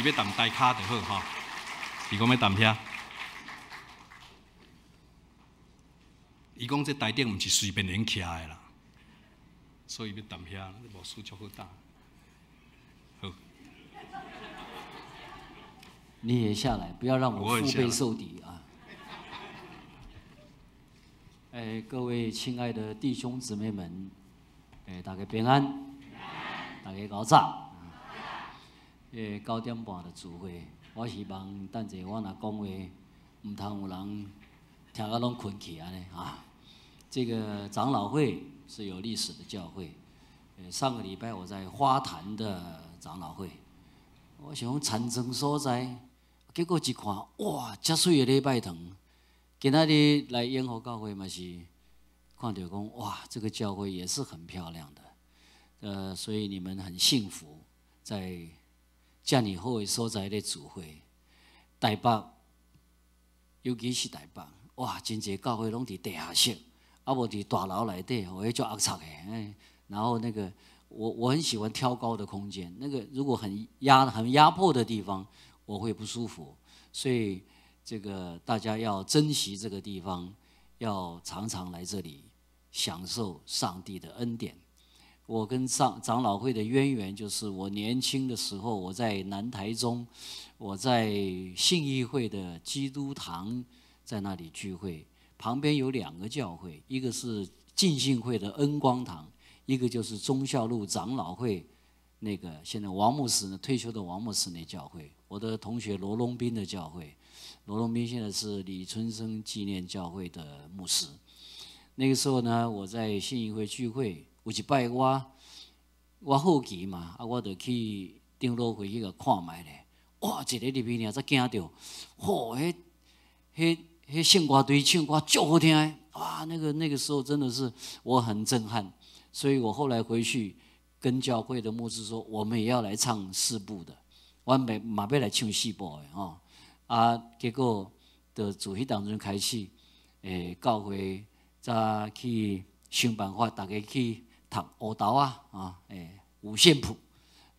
伊要谈台卡就好吼，伊讲要谈遐。伊讲这台顶毋是随便人徛的啦，所以要谈遐，无事就好打。好，你也下来，不要让我腹背受敌啊！哎，各位亲爱的弟兄姊妹们，哎，大家平安，大家搞早。诶，九点半的聚会，我希望等者我若讲话，毋通有人听到拢困去安尼啊。这个长老会是有历史的教会。呃，上个礼拜我在花坛的长老会，我想禅宗所在，结果一看，哇，遮水的礼拜堂，今仔日来烟火教会嘛是，看到讲，哇，这个教会也是很漂亮的。呃，所以你们很幸福，在。遮尔好诶所在咧聚会，台北，尤其是台北，哇，真济教会拢伫地下室，啊无伫大楼内底，我迄叫压差诶。然后那个，我我很喜欢挑高的空间，那个如果很压很压迫的地方，我会不舒服。所以这个大家要珍惜这个地方，要常常来这里享受上帝的恩典。我跟长长老会的渊源，就是我年轻的时候，我在南台中，我在信义会的基督堂，在那里聚会。旁边有两个教会，一个是浸信会的恩光堂，一个就是忠孝路长老会，那个现在王牧师呢退休的王牧师那教会。我的同学罗龙斌的教会，罗龙斌现在是李春生纪念教会的牧师。那个时候呢，我在信义会聚会。有一摆我我好奇嘛，啊，我就去顶楼回去个看卖咧。哇，一个入面呢，才惊到，嚯，迄、迄、迄圣歌队唱歌足好听诶！哇，那个那个时候真的是我很震撼。所以我后来回去跟教会的牧师说，我们也要来唱四部的，我马马要来唱四部诶吼。啊，结果的主席当中开始，诶，教会再去想办法，大家去。读舞蹈啊啊，诶，五线谱，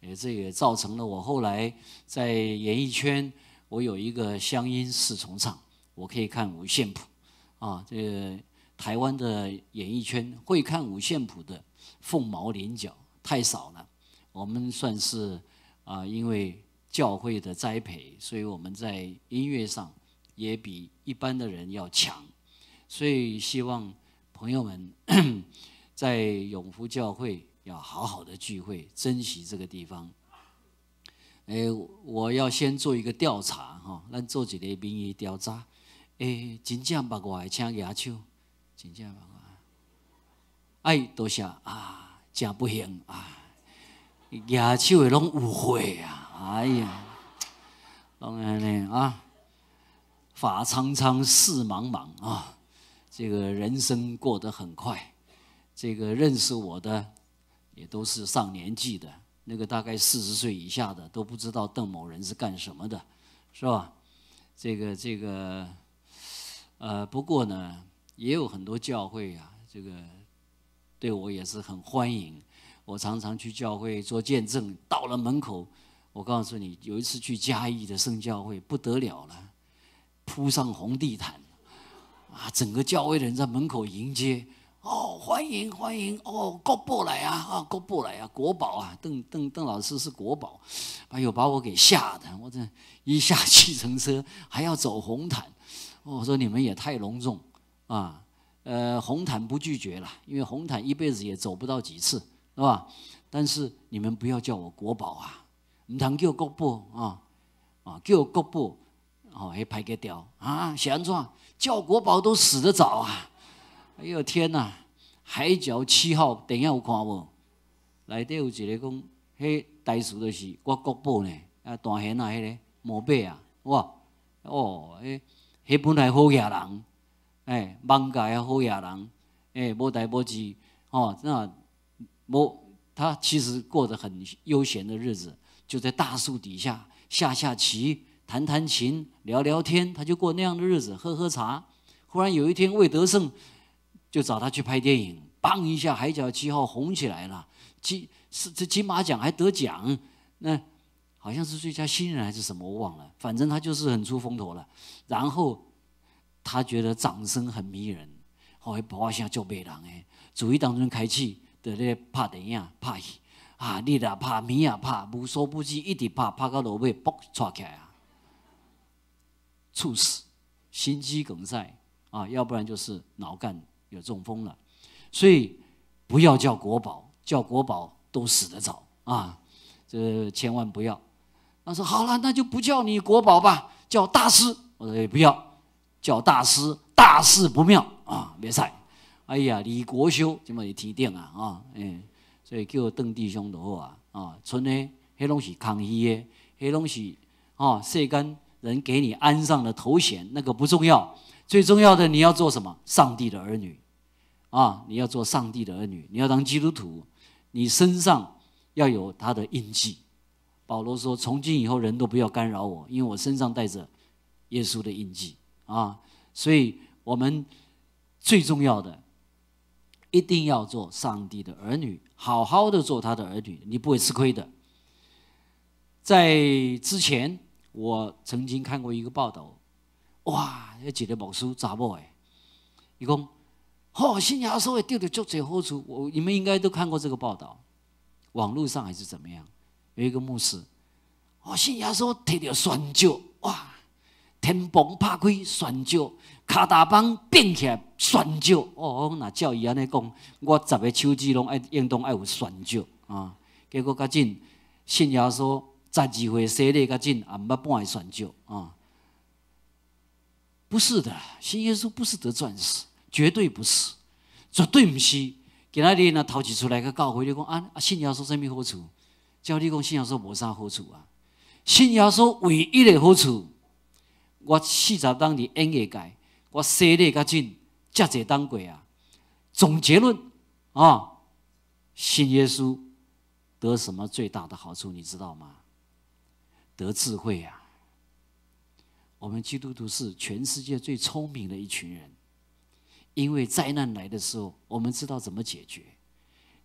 诶，这也造成了我后来在演艺圈，我有一个乡音四重唱，我可以看五线谱，啊，这个台湾的演艺圈会看五线谱的凤毛麟角，太少了。我们算是啊，因为教会的栽培，所以我们在音乐上也比一般的人要强，所以希望朋友们。在永福教会要好好的聚会，珍惜这个地方。诶，我要先做一个调查哈，咱做一个民意调查。诶，真正把我请牙手，真正把我。哎，多谢啊，真不幸啊，牙手的拢误会啊，哎呀，当然呢啊，法苍苍，事茫茫啊，这个人生过得很快。这个认识我的也都是上年纪的，那个大概四十岁以下的都不知道邓某人是干什么的，是吧？这个这个，呃，不过呢，也有很多教会啊，这个对我也是很欢迎。我常常去教会做见证，到了门口，我告诉你，有一次去嘉义的圣教会不得了了，铺上红地毯，啊，整个教会的人在门口迎接。哦，欢迎欢迎！哦，国宝来啊！啊，国宝来啊！国宝啊！邓邓邓老师是国宝，哎呦，把我给吓的！我这一下计程车 还要走红毯，我说你们也太隆重啊！呃，红毯不拒绝了，因为红毯一辈子也走不到几次，是吧？但是你们不要叫我国宝啊，唔通叫国宝啊啊，叫国宝哦，还拍个掉啊？是安怎？叫国宝都死得早啊！哎呦天呐！海角七号，等下有看无？内底有一个讲，迄台词就是我国宝呢，啊大贤啊，迄个毛笔啊，哇哦，迄迄本来好野人，哎，忙家啊好野人，哎，无代无志，哦，那无他其实过得很悠闲的日子，就在大树底下下下棋、弹弹琴、聊聊天，他就过那样的日子，喝喝茶。忽然有一天，魏德胜。就找他去拍电影，嘣一下，《海角七号》红起来了，金是这金马奖还得奖。那好像是最佳新人还是什么，我忘了。反正他就是很出风头了。然后他觉得掌声很迷人，后来爆声就被人诶，主意当中开启的咧拍电影、拍戏啊，你啊拍，米啊拍，无所不至，一直拍，拍到落尾，嘣，抓起来啊，猝死，心肌梗塞啊，要不然就是脑干有中风了。所以不要叫国宝，叫国宝都死得早啊，这千万不要。他说：“好了，那就不叫你国宝吧，叫大师。”我说：“也不要叫大师，大事不妙啊，别赛。哎呀，李国修这么一提定啊啊，嗯，所以叫邓弟兄的话啊啊，村呢，黑龙是康熙的，黑龙是啊，世间人给你安上的头衔，那个不重要，最重要的你要做什么？上帝的儿女啊，你要做上帝的儿女，你要当基督徒，你身上要有他的印记。”保罗说：“从今以后，人都不要干扰我，因为我身上带着耶稣的印记啊！所以，我们最重要的，一定要做上帝的儿女，好好的做他的儿女，你不会吃亏的。在之前，我曾经看过一个报道，哇，那几个牧师查某哎，一共，哦，信耶稣会丢的足最好处，我你们应该都看过这个报道，网络上还是怎么样？”有一个牧师，哦，信耶稣摕着宣教，哇，天崩拍开宣教，卡达邦变起来宣教，哦，那照伊安尼讲，我十个手指拢爱应当爱有宣教啊。结果较紧，信耶稣十二岁生日较紧，也毋捌半个宣教啊。不是的，信耶稣不是得钻石，绝对不是，绝对不是。今仔日若头一出来个教会，你讲啊，信耶稣什么好处？教你讲信仰说无啥好处啊！信仰说唯一的好处，我四十当的演艺界，我生日较紧，遮侪当过啊。总结论啊，信耶稣得什么最大的好处？你知道吗？得智慧啊！我们基督徒是全世界最聪明的一群人，因为灾难来的时候，我们知道怎么解决。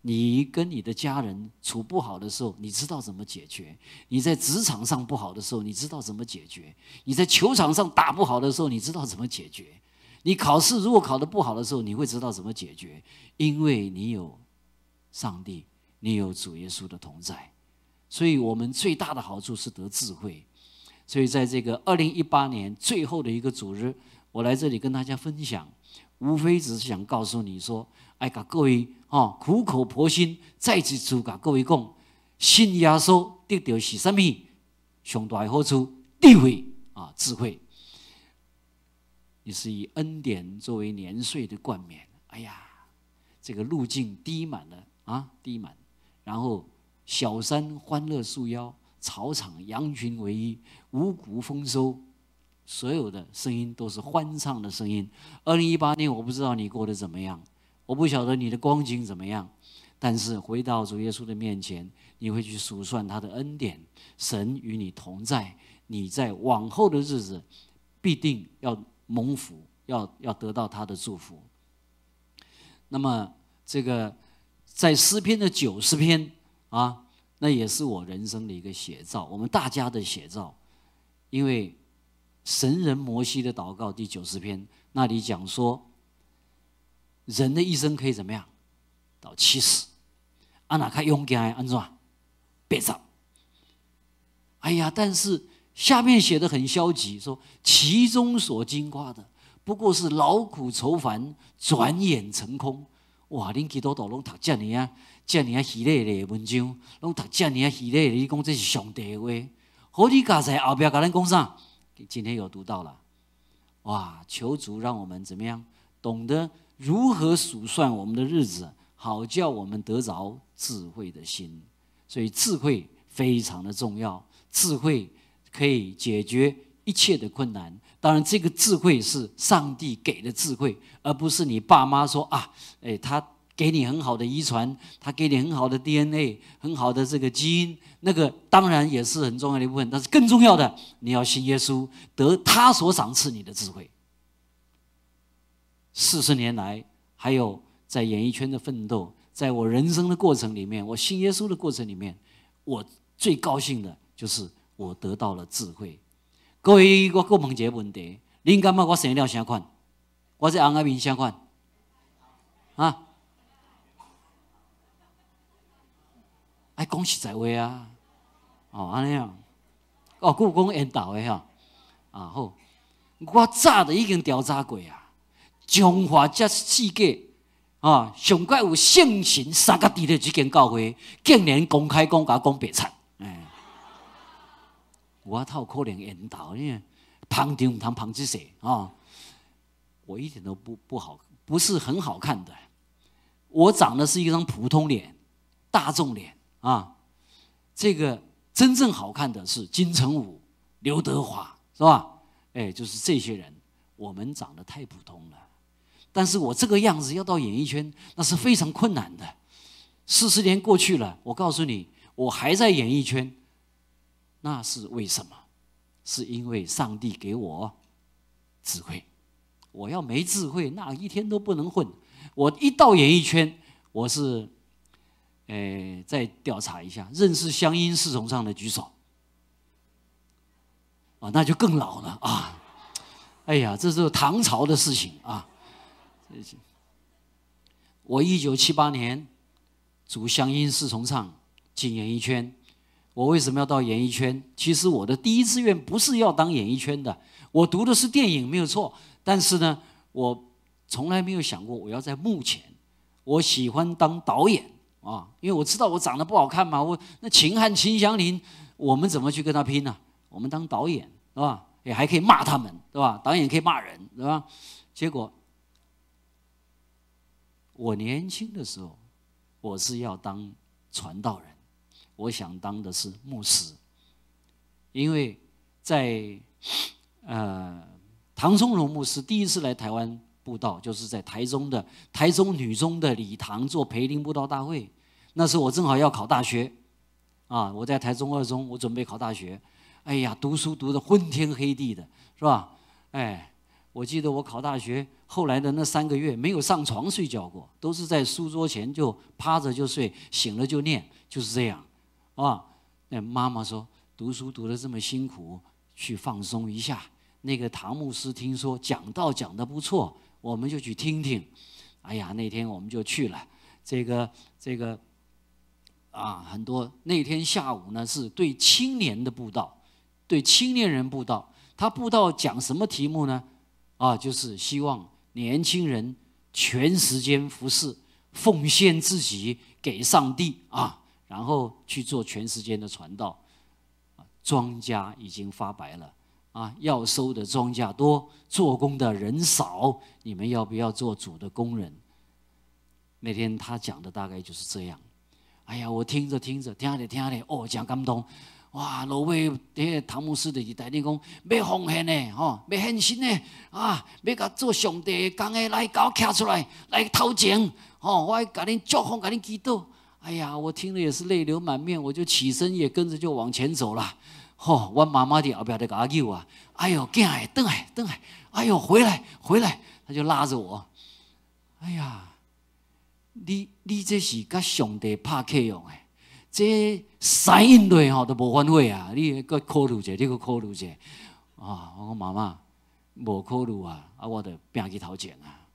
你跟你的家人处不好的时候，你知道怎么解决；你在职场上不好的时候，你知道怎么解决；你在球场上打不好的时候，你知道怎么解决；你考试如果考得不好的时候，你会知道怎么解决，因为你有上帝，你有主耶稣的同在。所以我们最大的好处是得智慧。所以在这个二零一八年最后的一个主日，我来这里跟大家分享，无非只是想告诉你说。爱甲各位哦，苦口婆心再次次甲各位讲，信耶稣得到是什么？上大的好处，智慧啊，智慧。你是以恩典作为年岁的冠冕。哎呀，这个路径滴满了啊，滴满。然后小山欢乐树腰，草场羊群为一，五谷丰收，所有的声音都是欢唱的声音。二零一八年，我不知道你过得怎么样。我不晓得你的光景怎么样，但是回到主耶稣的面前，你会去数算他的恩典，神与你同在，你在往后的日子必定要蒙福，要要得到他的祝福。那么这个在诗篇的九十篇啊，那也是我人生的一个写照，我们大家的写照，因为神人摩西的祷告第九十篇那里讲说。人的一生可以怎么样？到七十，阿哪看勇敢安怎？别走。哎呀，但是下面写的很消极，说其中所经过的不过是劳苦愁烦，转眼成空。哇！恁基督徒拢读遮尼啊，遮尼啊喜乐的文章，拢读遮尼啊喜乐的，你讲这是上帝的话。好，你家在后边甲咱讲啥？今天有读到了。哇！求主让我们怎么样？懂得。如何数算我们的日子，好叫我们得着智慧的心？所以智慧非常的重要，智慧可以解决一切的困难。当然，这个智慧是上帝给的智慧，而不是你爸妈说啊，哎，他给你很好的遗传，他给你很好的 DNA，很好的这个基因，那个当然也是很重要的一部分。但是更重要的，你要信耶稣，得他所赏赐你的智慧。四十年来，还有在演艺圈的奋斗，在我人生的过程里面，我信耶稣的过程里面，我最高兴的就是我得到了智慧。各位，我问一个问题：您感觉我生了啥款？我这红阿面啥款？啊？爱讲实在话啊！哦，安尼啊！哦，故讲缘投的哈啊好，我早就已经调查过啊，中华这世界啊，上怪有圣神三个地的这间教会，竟然公开讲甲讲白贼，哎，我透可能缘投，因为旁听唔通旁之些啊，我一点都不不好，不是很好看的，我长的是一张普通脸，大众脸。啊，这个真正好看的是金城武、刘德华，是吧？哎，就是这些人，我们长得太普通了。但是我这个样子要到演艺圈，那是非常困难的。四十年过去了，我告诉你，我还在演艺圈，那是为什么？是因为上帝给我智慧。我要没智慧，那一天都不能混。我一到演艺圈，我是。诶，再调查一下，认识乡音四重唱的举手。啊，那就更老了啊！哎呀，这是唐朝的事情啊。我一九七八年组乡音四重唱进演艺圈。我为什么要到演艺圈？其实我的第一志愿不是要当演艺圈的，我读的是电影，没有错。但是呢，我从来没有想过我要在幕前。我喜欢当导演。啊，因为我知道我长得不好看嘛，我那秦汉秦祥林，我们怎么去跟他拼呢？我们当导演是吧？也还可以骂他们，对吧？导演可以骂人，对吧？结果我年轻的时候，我是要当传道人，我想当的是牧师，因为在呃唐松荣牧师第一次来台湾布道，就是在台中的台中女中的礼堂做培灵布道大会。那时候我正好要考大学，啊，我在台中二中，我准备考大学，哎呀，读书读的昏天黑地的，是吧？哎，我记得我考大学后来的那三个月没有上床睡觉过，都是在书桌前就趴着就睡，醒了就念，就是这样，啊。那妈妈说读书读的这么辛苦，去放松一下。那个唐牧师听说讲道讲的不错，我们就去听听。哎呀，那天我们就去了，这个这个。啊，很多那天下午呢，是对青年的布道，对青年人布道。他布道讲什么题目呢？啊，就是希望年轻人全时间服侍，奉献自己给上帝啊，然后去做全时间的传道。庄稼已经发白了啊，要收的庄稼多，做工的人少，你们要不要做主的工人？那天他讲的大概就是这样。哎呀，我听着听着，听着听着，哦，真感动！哇，老尾迄个唐牧师就是带你讲，要奉献的吼，要献身的啊，要甲做上帝讲的来搞徛出来，来头前，吼，我甲恁祝福，甲恁祈祷。哎呀，我听了也是泪流满面，我就起身也跟着就往前走了。吼，我妈妈的后边在甲我叫啊，哎呦，囝哎，等来等来，哎呦，回来回来，他就拉着我，哎呀。你你这是甲上帝拍客用诶，这三印队吼都无反悔啊！你搁考虑者，你搁考虑者啊！我讲妈妈无考虑啊，啊，我得拼去头前啊，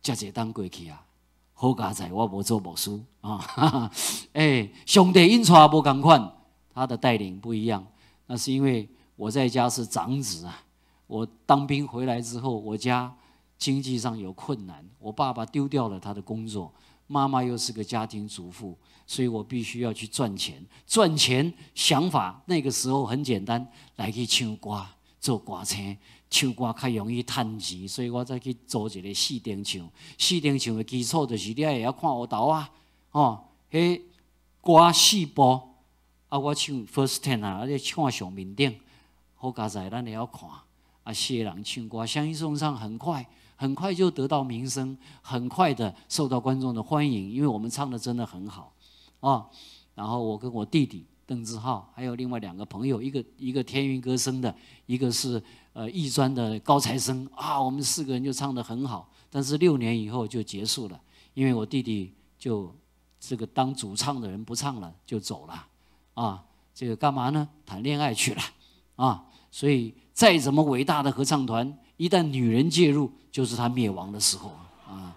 遮济当过去啊，好佳在我无做牧师啊！哎，上帝因带无共款，他的带领不一样，那是因为我在家是长子啊，我当兵回来之后，我家。经济上有困难，我爸爸丢掉了他的工作，妈妈又是个家庭主妇，所以我必须要去赚钱。赚钱想法那个时候很简单，来去唱歌做歌星，唱歌较容易趁钱，所以我再去做一个四电唱。四电唱的基础就是你也要看舞蹈啊，哦，迄歌四部啊，我唱 first ten 啊，而且唱上面顶，好加在咱也要看啊，谢人唱歌，相信送上很快。很快就得到名声，很快的受到观众的欢迎，因为我们唱的真的很好，啊！然后我跟我弟弟邓志浩，还有另外两个朋友，一个一个天云歌声的，一个是呃艺专的高材生啊，我们四个人就唱的很好。但是六年以后就结束了，因为我弟弟就这个当主唱的人不唱了，就走了，啊！这个干嘛呢？谈恋爱去了啊！所以再怎么伟大的合唱团，一旦女人介入，就是他灭亡的时候啊！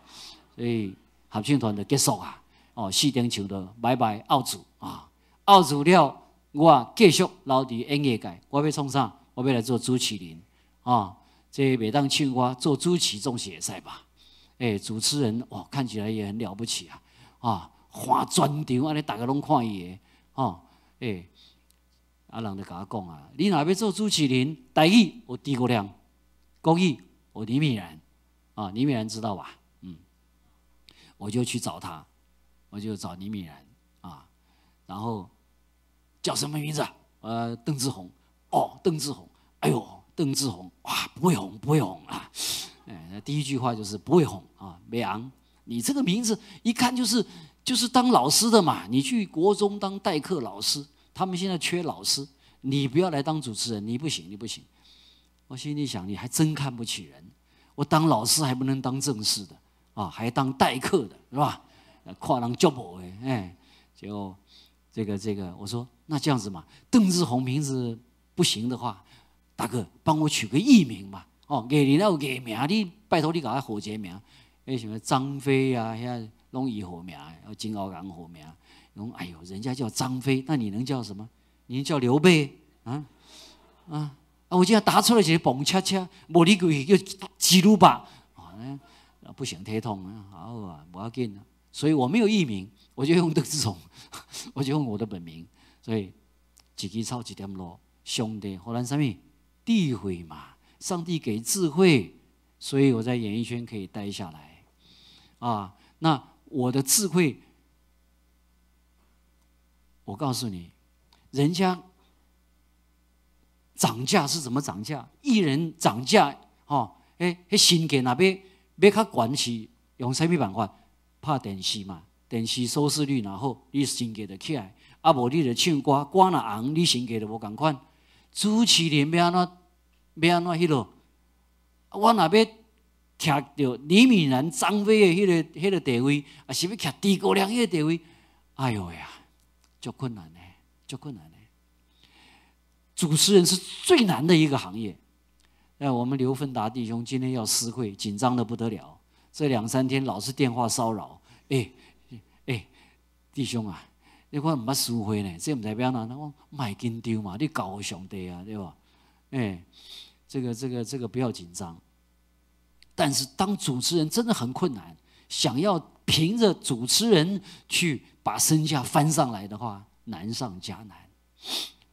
所以合唱团的结束啊！哦，四点球的拜拜奥组啊！奥组了，我继续留伫音乐界。我要创啥？我要来做朱启林啊！这每当唱歌做朱启总是会使吧？哎，主持人哇，看起来也很了不起啊！啊，花专场安尼，大家拢看伊的哦，哎。啊，人就甲我讲啊，你若要做朱启林，台语我诸葛亮，国语我李敏然，啊，李敏然知道吧？嗯，我就去找他，我就找李敏然啊，然后叫什么名字？呃，邓志宏。哦，邓志宏。哎呦，邓志宏，哇，不会红，不会红啊！哎，那第一句话就是不会红啊，美昂，你这个名字一看就是就是当老师的嘛，你去国中当代课老师。他们现在缺老师，你不要来当主持人，你不行，你不行。我心里想，你还真看不起人。我当老师还不能当正式的啊，还当代课的是吧？跨人 job 哎哎，结果这个这个，我说那这样子嘛，邓志宏名字不行的话，大哥帮我取个艺名嘛。哦，给你那个艺名，你拜托你搞个好节名，为什么张飞呀，现在弄以好名，要金鳌岗好名。哎呦，人家叫张飞，那你能叫什么？你叫刘备啊？啊啊！我今天答出来就是蹦恰恰，无理鬼又记录吧？啊，不行，太痛啊！好啊，不要紧啊。所以我没有艺名，我就用邓志聪，我就用我的本名。所以几支抄几点路，兄弟，后来什么？地慧嘛，上帝给智慧，所以我在演艺圈可以待下来。啊，那我的智慧。我告诉你，人家涨价是怎么涨价？艺人涨价，哦，哎，迄新价那边要较管是用啥物办法？拍电视嘛，电视收视率然后你新价就起来，啊无你就唱歌，歌若红，你新价就无共款。主持人要安怎要安怎迄落？我若要徛着李敏然、张飞的迄个迄个地位，啊是要徛诸葛亮迄个地位？哎呦呀！就困难呢，就困难呢。主持人是最难的一个行业。哎，我们刘芬达弟兄今天要私会，紧张的不得了。这两三天老是电话骚扰。哎，哎，弟兄啊，你看唔捌私会呢？这唔代表哪？我卖紧张嘛，你搞上帝啊，对吧？哎，这个这个这个不要紧张。但是当主持人真的很困难，想要凭着主持人去。把身价翻上来的话，难上加难。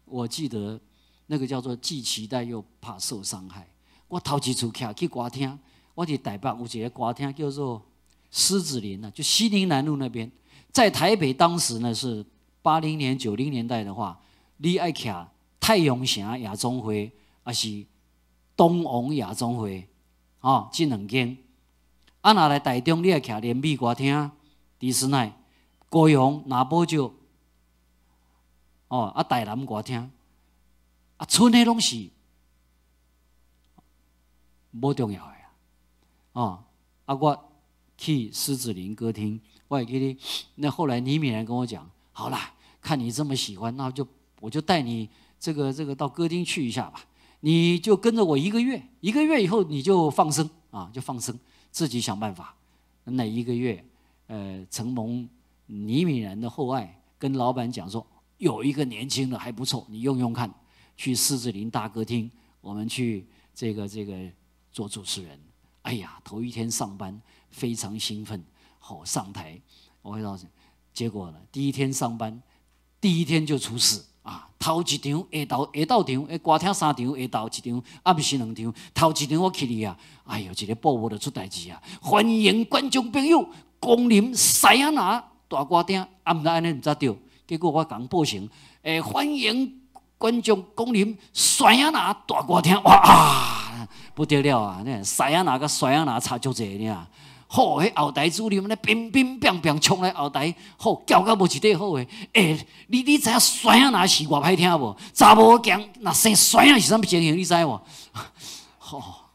我记得那个叫做既期待又怕受伤害。我头一次去去歌厅，我伫台北有一个歌厅叫做狮子林呢，就西宁南路那边。在台北当时呢是八零年九零年代的话，你爱徛太阳城亚中会，还是东王亚中会啊？这两间。啊，拿来台中，你爱徛联美歌厅、迪士尼。高雄、拿宝就，哦，啊，台南歌厅，啊，村的拢是无重要的啊，哦，啊，我去狮子林歌厅，我也给你。那后来倪敏然跟我讲，好啦，看你这么喜欢，那就我就带你这个这个到歌厅去一下吧。你就跟着我一个月，一个月以后你就放生啊，就放生，自己想办法。那一个月，呃，承蒙。倪敏然的厚爱，跟老板讲说，有一个年轻的还不错，你用用看。去狮子林大歌厅，我们去这个这个做主持人。哎呀，头一天上班非常兴奋，好上台。我会告诉你，结果呢，第一天上班，第一天就出事啊！头一场下到下到场，诶，歌厅三场下到一场，啊，不是两场。头一场我去哩啊，哎呦，一个报报就出代志啊！欢迎观众朋友光临塞亚那。大歌厅，啊，毋知安尼毋知着，结果我讲报成，诶，欢迎观众光临甩亚拿大歌厅，哇啊，不得了啊！那甩亚拿甲甩亚拿差足济呢。好，迄后台主任咧，乒乒乓乓冲来后台，好叫到无一块好诶。诶，你你知影甩亚拿是偌歹听无？查某囝那生甩亚是啥物情形？你知无？好，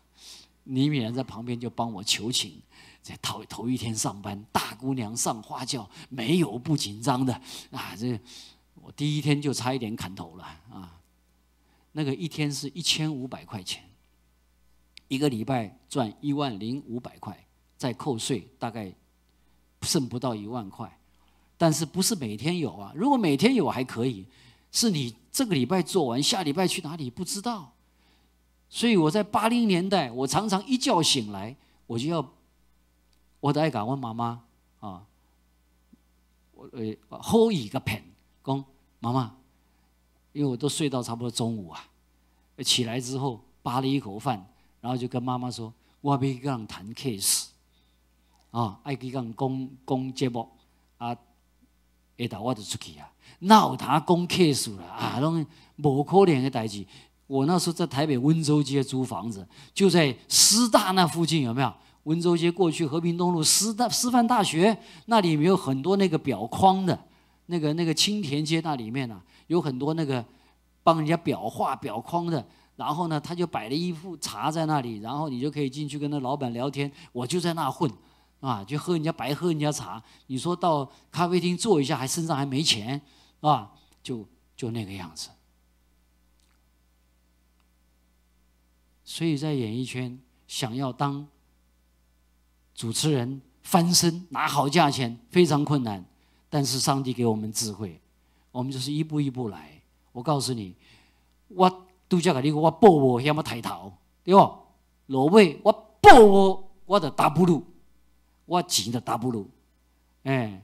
倪敏然在旁边就帮我求情。在头头一天上班，大姑娘上花轿，没有不紧张的啊！这第一天就差一点砍头了啊！那个一天是一千五百块钱，一个礼拜赚一万零五百块，再扣税大概剩不到一万块。但是不是每天有啊？如果每天有还可以，是你这个礼拜做完，下礼拜去哪里不知道。所以我在八零年代，我常常一觉醒来，我就要我的爱讲问妈妈啊，我呃喝一个片，讲妈妈，因为我都睡到差不多中午啊，起来之后扒了一口饭，然后就跟妈妈说，我要跟人谈 case，啊，爱跟人讲讲节目啊，下头我就出去啊，哪有他讲 case 啦啊，拢无可能的代志。我那时候在台北温州街租房子，就在师大那附近，有没有？温州街过去和平东路师大师范大学那里面有很多那个裱框的，那个那个青田街那里面呢，有很多那个帮人家裱画裱框的。然后呢，他就摆了一副茶在那里，然后你就可以进去跟那老板聊天。我就在那混，啊，就喝人家白喝人家茶。你说到咖啡厅坐一下，还身上还没钱，啊，就就那个样子。所以在演艺圈想要当主持人翻身拿好价钱非常困难，但是上帝给我们智慧，我们就是一步一步来。我告诉你，我都叫个你我报我要么抬头，对不？罗尾我报我我的大不路，我钱的大不路。哎，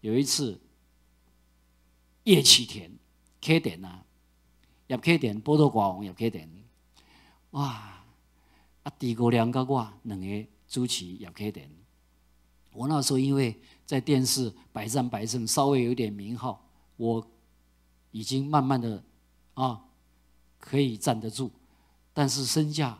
有一次叶启田开店呐。入客店，波多寡王入客店，哇！啊，地哥良甲我两个主持入客店。我那时候因为在电视百战百胜，稍微有点名号，我已经慢慢的啊可以站得住。但是身价，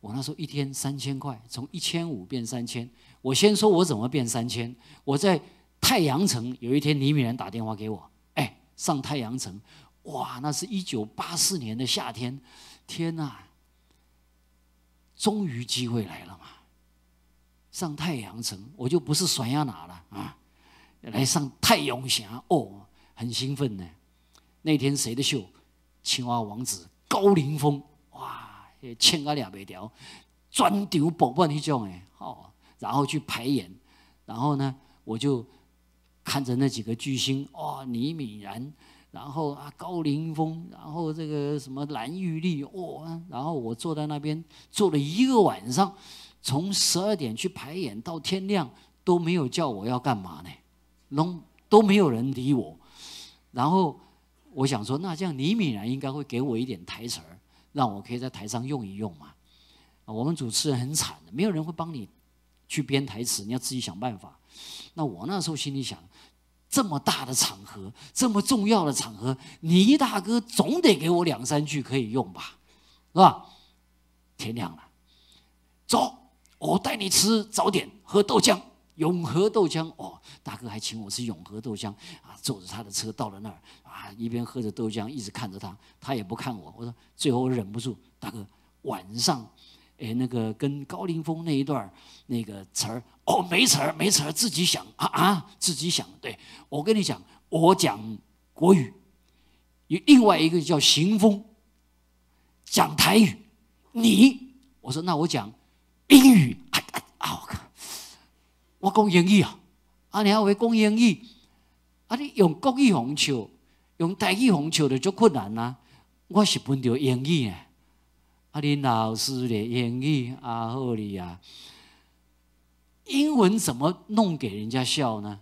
我那时候一天三千块，从一千五变三千。我先说我怎么变三千？我在太阳城有一天，李敏然打电话给我，哎，上太阳城。哇，那是一九八四年的夏天，天哪！终于机会来了嘛！上太阳城，我就不是甩亚哪了啊，来上太阳峡哦，很兴奋呢。那天谁的秀？青蛙王子高凌风，哇，千个两百条，专丢宝宝那种哎，哦，然后去排演，然后呢，我就看着那几个巨星，哦，李敏然。然后啊，高凌风，然后这个什么蓝玉丽，哦，然后我坐在那边坐了一个晚上，从十二点去排演到天亮都没有叫我要干嘛呢，拢都没有人理我。然后我想说，那这样李敏然应该会给我一点台词儿，让我可以在台上用一用嘛。我们主持人很惨的，没有人会帮你去编台词，你要自己想办法。那我那时候心里想。这么大的场合，这么重要的场合，倪大哥总得给我两三句可以用吧，是吧？天亮了，走，我带你吃早点，喝豆浆，永和豆浆。哦，大哥还请我吃永和豆浆啊！坐着他的车到了那儿啊，一边喝着豆浆，一直看着他，他也不看我。我说，最后忍不住，大哥，晚上。哎，那个跟高凌风那一段那个词儿哦，没词儿，没词儿，自己想啊啊，自己想。对我跟你讲，我讲国语，有另外一个叫行风，讲台语。你我说那我讲英语啊啊！我靠，我讲英语啊，啊你还会讲英语？啊你用国语红唱，用台语红唱的就困难啦。我是本着英语啊。啊，你老师的英语啊，好哩呀！英文怎么弄给人家笑呢？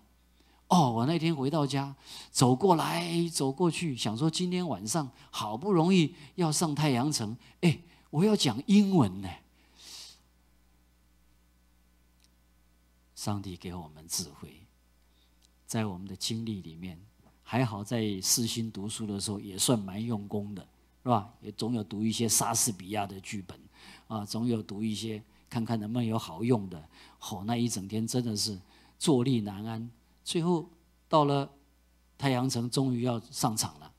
哦，我那天回到家，走过来走过去，想说今天晚上好不容易要上太阳城，哎，我要讲英文呢。上帝给我们智慧，在我们的经历里面，还好在私心读书的时候也算蛮用功的。是吧？也总有读一些莎士比亚的剧本，啊，总有读一些，看看能不能有好用的。吼，那一整天真的是坐立难安。最后到了太阳城，终于要上场了。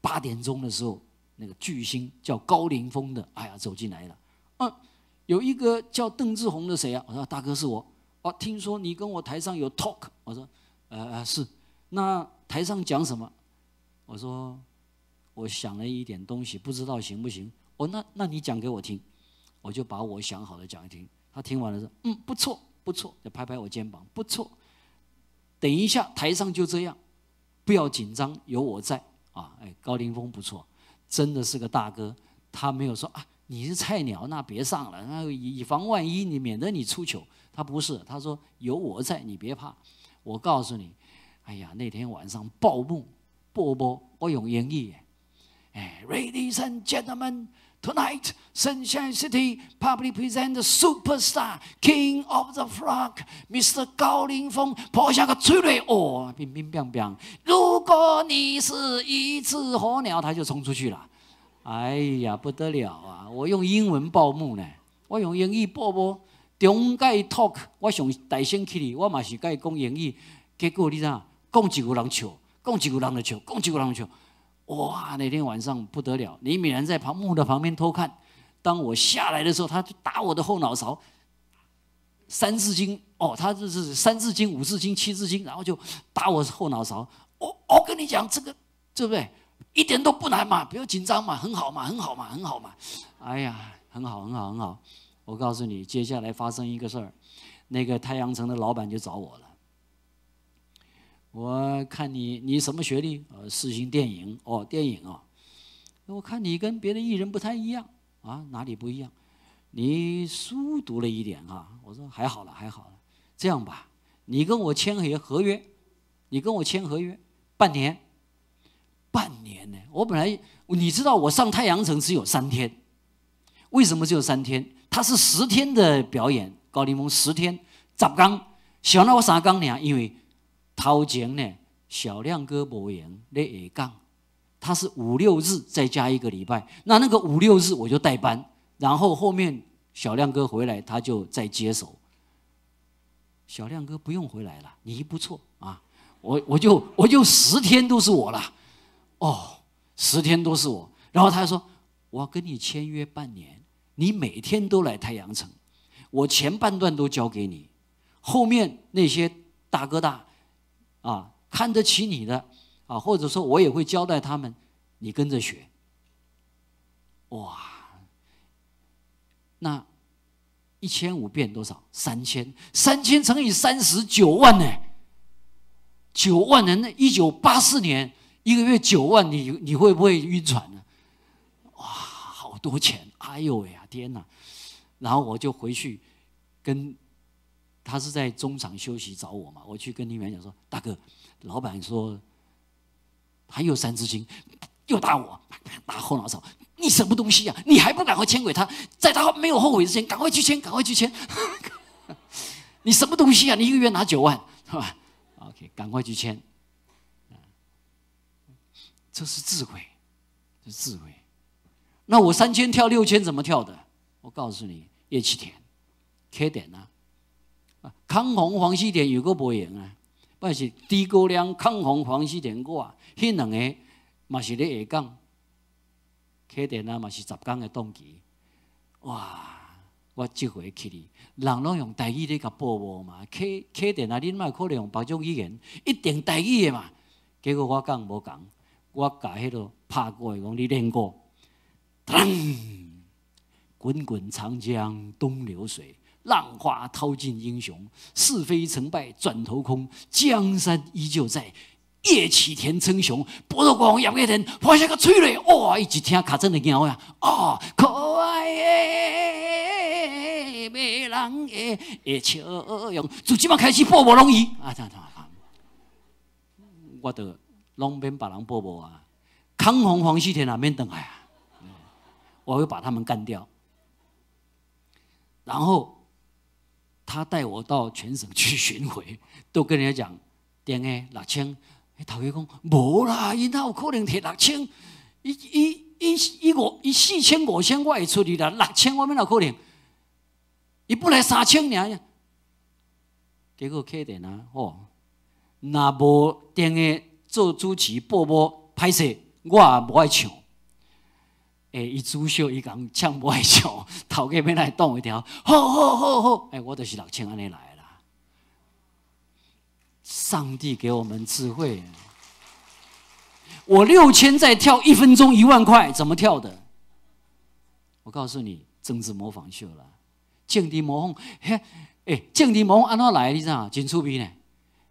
八点钟的时候，那个巨星叫高凌风的，哎呀，走进来了。嗯，有一个叫邓志宏的谁啊？我说大哥是我。哦，听说你跟我台上有 talk。我说，呃呃是，那台上讲什么？我说我想了一点东西，不知道行不行。哦，那那你讲给我听，我就把我想好的讲一听。他听完了说，嗯，不错不错，就拍拍我肩膀，不错。等一下台上就这样，不要紧张，有我在啊。哎，高凌风不错，真的是个大哥。他没有说啊，你是菜鸟，那别上了，那以防万一，你免得你出糗。他不是，他说有我在，你别怕。我告诉你，哎呀，那天晚上报幕播播，我用英语，哎，Ladies and gentlemen。Tonight, Sunshine City Public present the superstar, King of the Frog, Mr. 高凌风，抛下个催泪哦，乒乒乓乓。如果你是一只火鸟，他就冲出去了。哎呀，不得了啊！我用英文报幕呢，我用英语报幕。中介 talk，我上大声起哩，我嘛是甲伊讲英语。结果你知影，讲一个人笑，讲一个人就笑，讲一个人笑。哇！那天晚上不得了，李敏然在旁木的旁边偷看。当我下来的时候，他就打我的后脑勺，三字经哦，他这是三字经、五字经、七字经，然后就打我后脑勺。我我跟你讲，这个对不对？一点都不难嘛，不要紧张嘛，很好嘛，很好嘛，很好嘛。哎呀，很好，很好，很好。我告诉你，接下来发生一个事儿，那个太阳城的老板就找我了。我看你，你什么学历？呃，视星电影哦，电影啊。我看你跟别的艺人不太一样啊，哪里不一样？你书读了一点啊。我说还好了，还好了。这样吧，你跟我签合合约，你跟我签合约，半年，半年呢？我本来你知道，我上太阳城只有三天，为什么只有三天？他是十天的表演，高凌风十天，十刚，小那我三刚呢？因为。头前呢，小亮哥无闲咧下岗，他是五六日再加一个礼拜，那那个五六日我就代班，然后后面小亮哥回来他就再接手。小亮哥不用回来了，你不错啊，我我就我就十天都是我了，哦，十天都是我。然后他说我要跟你签约半年，你每天都来太阳城，我前半段都交给你，后面那些大哥大。啊，看得起你的啊，或者说我也会交代他们，你跟着学。哇，那一千五变多少？三千，三千乘以三十九万呢？九万人呢？一九八四年一个月九万，你你会不会晕船呢？哇，好多钱！哎呦喂，天哪！然后我就回去跟。他是在中场休息找我嘛？我去跟林元讲说：“大哥，老板说他又三字经，又打我，打后脑勺。你什么东西呀？你还不赶快签给他，在他没有后悔之前，赶快去签，赶快去签。你什么东西啊？你一个月拿九万，是吧？OK，赶快去签。这是智慧，这是智慧。那我三千跳六千怎么跳的？我告诉你，叶启田，K 点啊？”康弘、黄西田有个无用啊，但是低高粱、康弘、黄西田我，迄两个嘛是咧下岗，起电啊嘛是十工的动机。哇！我即回去哩，人拢用台语咧甲报幕嘛，起起电啊，恁嘛可能用别种语言，一定台语的嘛。结果我讲无讲，我甲迄个拍过讲你练过，噔，滚滚长江东流水。浪花淘尽英雄，是非成败转头空。江山依旧在，叶启田称雄。波若光杨叶田，发下个催泪，哇！一直听卡真的鸟呀，啊！可爱的美人的笑容，就即马开始播无容易啊！这样这样，我得拢免把人播播啊。康弘、黄西田哪免等来啊？我会把他们干掉，然后。他带我到全省去巡回，都跟人家讲，点诶六千，头家讲无啦，伊哪有可能摕六千？一、一、一、一五、一四千、五千我会出去啦，六千我们哪可能？伊不来三千尔，结果客电啊，哦，那无点诶做主持播播拍摄，我也无爱唱。诶，伊主秀伊讲唱不爱唱，头家要来动一条，吼吼吼吼，诶，我就是六千安尼来的啦。上帝给我们智慧。我六千再跳一分钟一万块，怎么跳的？我告诉你，政治模仿秀了，政治模仿，嘿，哎，政治模仿安怎来？你知道？真出名呢。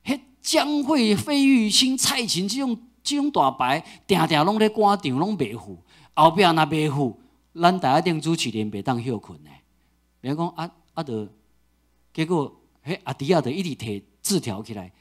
嘿，江蕙、费玉清、蔡琴这种这种大牌，定定拢咧歌场拢袂赴，后壁若袂赴，咱大家定主持人袂当休困呢。别讲啊啊，得结果，嘿阿弟啊，得一直摕字条起来，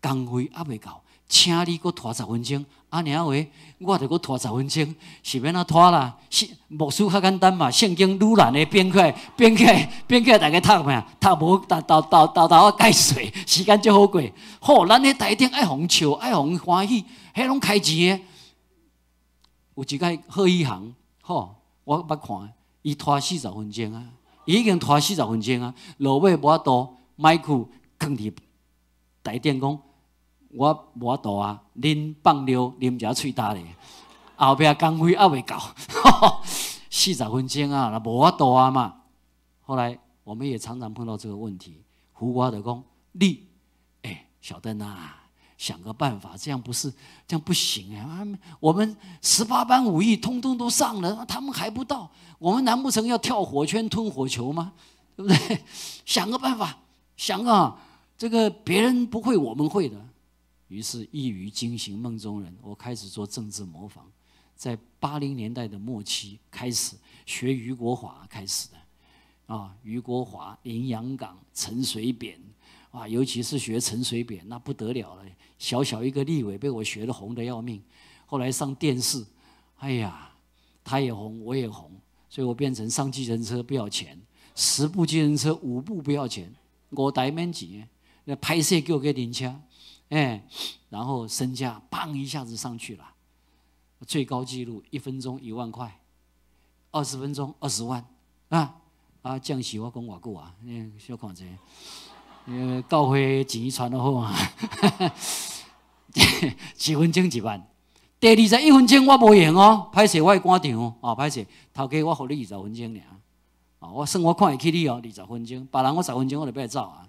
工费还袂到。请你搁拖十分钟，啊，尔话，我着搁拖十分钟，是免哪拖啦？是牧师较简单嘛？圣经愈难的变起来，编起来，编起来，大家读咩？读无，豆豆豆豆豆啊，解水，时间就好过。好，咱迄台顶爱红笑，爱红欢喜，迄拢开钱的。有一个贺一航，吼，我捌看，伊拖四十分钟啊，已经拖四十分钟啊，落尾无法度，麦克放伫台顶讲。我无度啊，恁放尿，啉只喙焦咧，后壁工费还未够，四十分钟啊，那无法度啊嘛。后来我们也常常碰到这个问题，胡瓜的讲，你，哎，小邓啊，想个办法，这样不是，这样不行啊。我们十八般武艺通通都上了，他们还不到，我们难不成要跳火圈吞火球吗？对不对？想个办法，想啊，这个别人不会，我们会的。于是，一语惊醒梦中人。我开始做政治模仿，在八零年代的末期开始学余国华开始的，啊，余国华、林洋港、陈水扁，啊，尤其是学陈水扁，那不得了了。小小一个立委被我学的红的要命。后来上电视，哎呀，他也红，我也红，所以我变成上计程车不要钱，十部计程车五部不要钱，我台免钱，那拍摄给我给停车。哎，然后身价砰一下子上去了，最高纪录一分钟一万块，二十分钟二十万啊！啊，降息我讲偌久啊？你小看者，呃，教会钱传得好啊，一分钟一万，第二十一分钟我无用哦，歹势我会赶场哦，歹势头家我互你二十分钟尔，啊，我算我看会起你哦，二十分钟，别人我十分钟我就要走啊，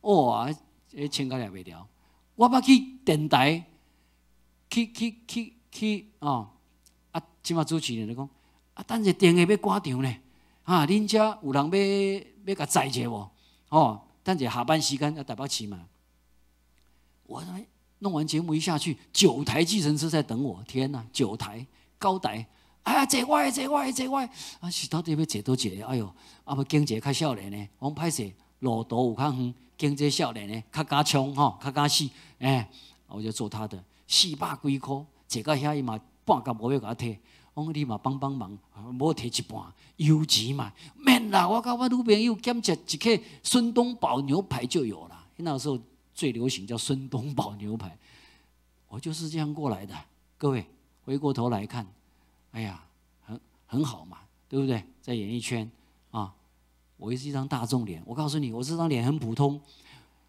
哇，这请假也袂了。我捌去电台，去去去去哦，啊，即马主持人咧讲，啊，等者电话要赶场咧，啊，恁遮有人要要甲载者无？哦，等者下班时间要台北市嘛。我弄完节目一下去，九台计程车在等我，天哪，九台高台，哎呀，坐我，坐我，坐我，啊，是到底要坐多坐？哎哟，啊，不经济较少年呢，我歹势路途有较远。经济少年呢，较敢冲吼，较敢死，哎，我就做他的四百几箍，坐到遐伊嘛半价无要甲我摕，我讲你嘛帮帮忙，无摕一半，油钱嘛，免啦，我甲我女朋友兼职一克孙东宝牛排就有了。那时候最流行叫孙东宝牛排，我就是这样过来的。各位回过头来看，哎呀，很很好嘛，对不对？在演艺圈啊。我是一张大众脸，我告诉你，我这张脸很普通，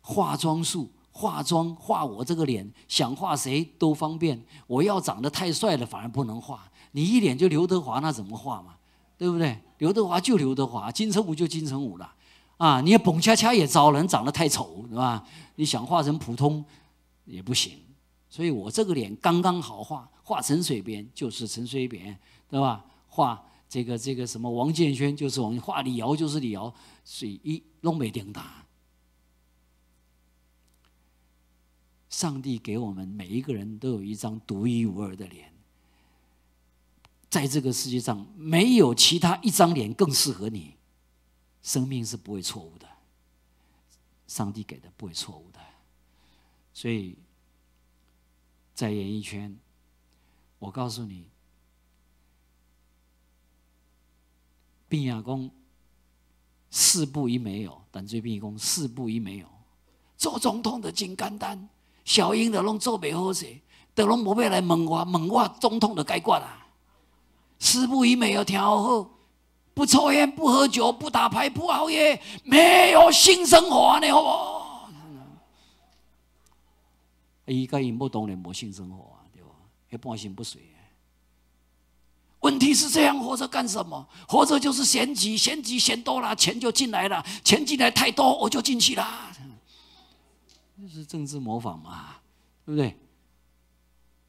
化妆术化妆画我这个脸，想画谁都方便。我要长得太帅了，反而不能画。你一脸就刘德华，那怎么画嘛？对不对？刘德华就刘德华，金城武就金城武了。啊，你蹦恰恰也招人，长得太丑，对吧？你想画成普通也不行。所以我这个脸刚刚好画，画陈水扁就是陈水扁，对吧？画。这个这个什么王建轩就是王，画李敖就是李敖，所以一弄没顶打。上帝给我们每一个人都有一张独一无二的脸，在这个世界上没有其他一张脸更适合你。生命是不会错误的，上帝给的不会错误的，所以在演艺圈，我告诉你。并亚公四步一没有，但最毕公四步一没有。做总统的真简单，小英的拢做袂好势，都拢无要来问我，问我总统的该管啦。四步一没有，听好，不抽烟，不喝酒，不打牌，不熬夜，没有性生活呢，好不？伊甲伊某当然无性生活啊，对吧？迄半身不遂。问题是这样活着干什么？活着就是嫌挤，嫌挤嫌多了，钱就进来了，钱进来太多，我就进去了。这是政治模仿嘛，对不对？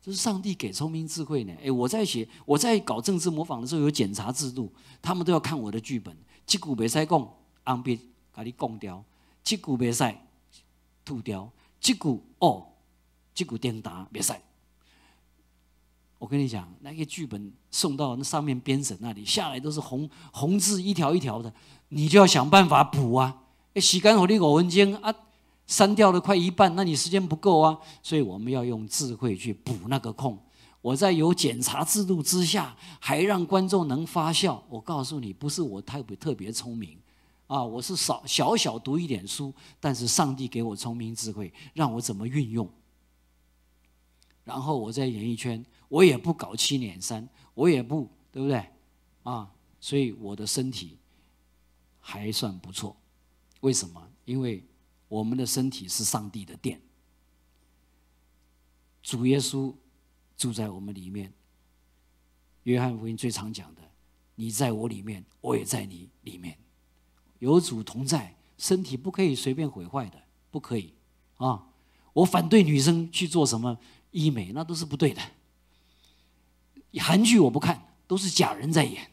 这是上帝给聪明智慧呢。哎，我在写，我在搞政治模仿的时候有检查制度，他们都要看我的剧本。这句别使讲，昂别把你讲掉；这句别使吐掉；这句哦，这句颠答别使。我跟你讲，那个剧本送到那上面编审那里，下来都是红红字一条一条的，你就要想办法补啊。哎，洗干净你五文经啊。删掉了快一半，那你时间不够啊，所以我们要用智慧去补那个空。我在有检查制度之下，还让观众能发笑。我告诉你，不是我特别特别聪明，啊，我是少小小读一点书，但是上帝给我聪明智慧，让我怎么运用。然后我在演艺圈，我也不搞七捻三，我也不对不对？啊，所以我的身体还算不错。为什么？因为。我们的身体是上帝的殿，主耶稣住在我们里面。约翰福音最常讲的：“你在我里面，我也在你里面。”有主同在，身体不可以随便毁坏的，不可以啊！我反对女生去做什么医美，那都是不对的。韩剧我不看，都是假人在演，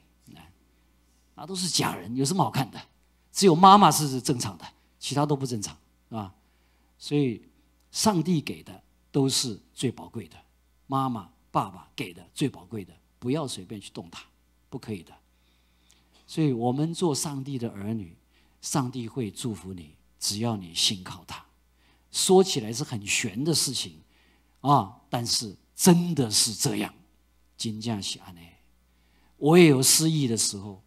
那都是假人，有什么好看的？只有妈妈是正常的，其他都不正常。啊，所以上帝给的都是最宝贵的，妈妈、爸爸给的最宝贵的，不要随便去动它，不可以的。所以我们做上帝的儿女，上帝会祝福你，只要你信靠他。说起来是很玄的事情啊，但是真的是这样。金匠侠呢，我也有失意的时候，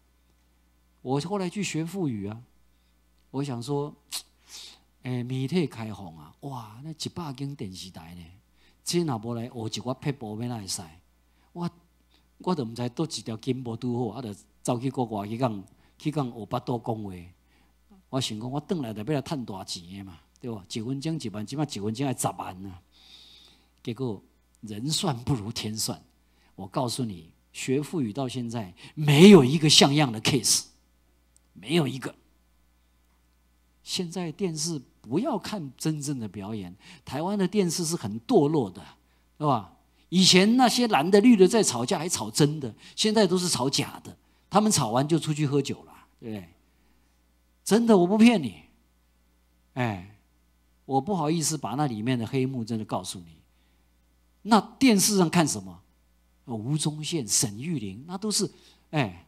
我后来去学富语啊，我想说。诶，媒体开放啊！哇，那一百间电视台呢，这若无来学一寡撇步，要哪会使？我我都毋知倒一条筋无拄好，啊，着走去国外去讲去讲学巴肚讲话。我想讲，我转来就要来趁大钱诶嘛，对无？一分钟一万，即码一分钟还十万呢。结果人算不如天算。我告诉你，学富语到现在没有一个像样的 case，没有一个。现在电视。不要看真正的表演，台湾的电视是很堕落的，是吧？以前那些蓝的绿的在吵架，还吵真的，现在都是吵假的。他们吵完就出去喝酒了，对不对？真的，我不骗你。哎，我不好意思把那里面的黑幕真的告诉你。那电视上看什么？吴宗宪、沈玉玲，那都是哎，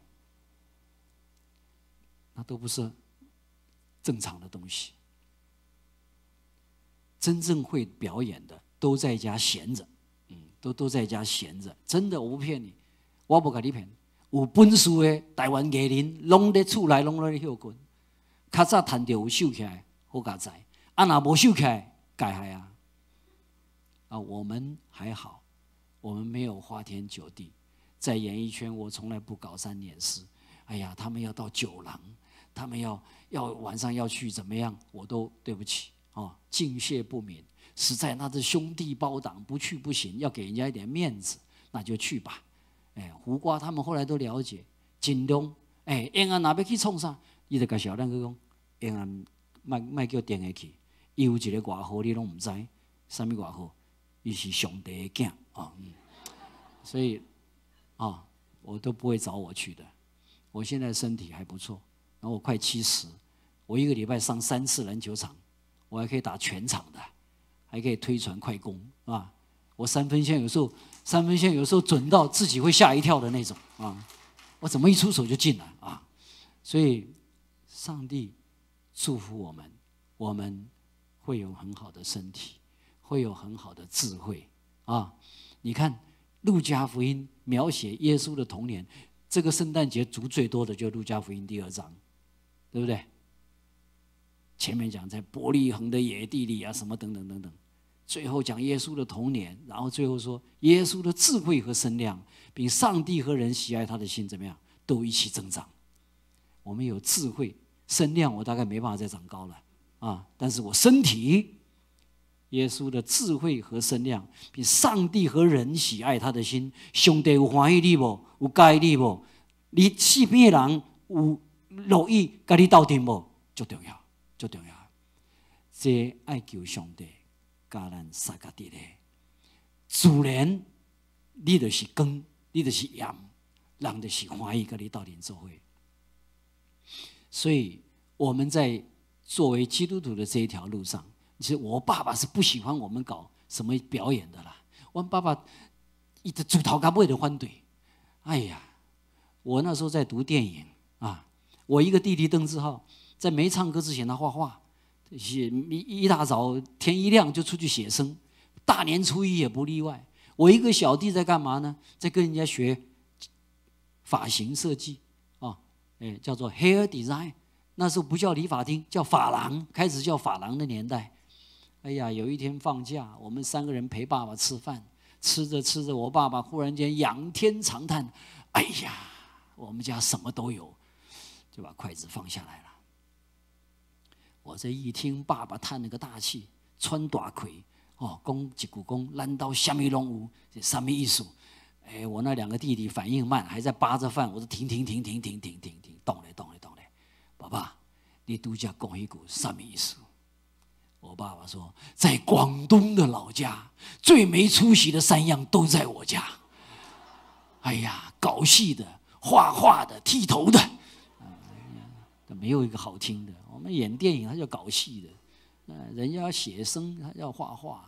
那都不是正常的东西。真正会表演的都在家闲着，嗯，都都在家闲着。真的，我不骗你，我不跟你骗。有本事的台湾艺人，拢在厝内拢在休困。较早谈着有秀起来，好加在；啊，若无秀起来，该害啊。啊，我们还好，我们没有花天酒地。在演艺圈，我从来不搞三点四。哎呀，他们要到酒廊，他们要要晚上要去怎么样，我都对不起。哦，敬谢不敏，实在那是兄弟包党，不去不行，要给人家一点面子，那就去吧。哎，胡瓜他们后来都了解，金东，哎，延安哪边去冲啥？伊就甲小亮哥讲，延安卖卖叫电下去，伊有一个外号你拢唔知，什么外号？伊是上帝的囝啊。所以啊，我都不会找我去的。我现在身体还不错，然后我快七十，我一个礼拜上三次篮球场。我还可以打全场的，还可以推传快攻啊！我三分线有时候三分线有时候准到自己会吓一跳的那种啊！我怎么一出手就进了啊？所以上帝祝福我们，我们会有很好的身体，会有很好的智慧啊！你看路加福音描写耶稣的童年，这个圣诞节读最多的就路加福音第二章，对不对？前面讲在伯利恒的野地里啊，什么等等等等，最后讲耶稣的童年，然后最后说耶稣的智慧和身量，并上帝和人喜爱他的心怎么样，都一起增长。我们有智慧、身量，我大概没办法再长高了啊，但是我身体，耶稣的智慧和身量，比上帝和人喜爱他的心，兄弟有欢喜你不？有介意你不？你四边人有乐意跟你斗阵不？就重要。就重要，这爱求上帝教咱三个地的，自然你就是光，你就是盐，人就是欢喜跟你到灵做会。所以我们在作为基督徒的这一条路上，其实我爸爸是不喜欢我们搞什么表演的啦。我爸爸一直主头干不会的反对。哎呀，我那时候在读电影啊，我一个弟弟邓志浩，在没唱歌之前他画画，写一一大早天一亮就出去写生，大年初一也不例外。我一个小弟在干嘛呢？在跟人家学发型设计。啊哎，叫做 hair design，那时候不叫理发厅，叫发廊，开始叫发廊的年代。哎呀，有一天放假，我们三个人陪爸爸吃饭，吃着吃着，我爸爸忽然间仰天长叹：“哎呀，我们家什么都有。”就把筷子放下来了。我这一听，爸爸叹了个大气，穿大盔，哦，讲一句讲，难道什么拢有？这什么意思？哎，我那两个弟弟反应慢，还在扒着饭。我说：“停停停停停停停停，动嘞动嘞动嘞！”爸爸，你独家讲一股什么意思？我爸爸说：“在广东的老家，最没出息的三样都在我家。哎呀，搞戏的、画画的、剃头的，没有一个好听的。我们演电影，他叫搞戏的；呃，人家写生，他叫画画；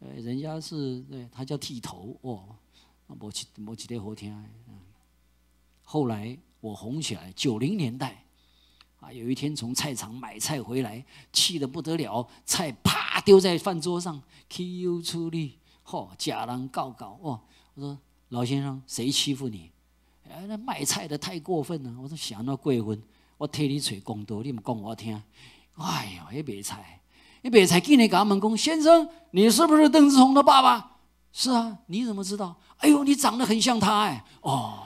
呃，人家是对，他叫剃头哦。”无一无一个好听。后来我红起来，九零年代啊，有一天从菜场买菜回来，气得不得了，菜啪丢在饭桌上，Q 出力，嚯，家人告告哦。我说老先生，谁欺负你？哎，那卖菜的太过分了。我说想到过分，我替你吹公道，你毋讲我听。哎呦，那卖菜，那卖菜进来跟他们讲，先生，你是不是邓志宏的爸爸？是啊，你怎么知道？哎呦，你长得很像他哎！哦，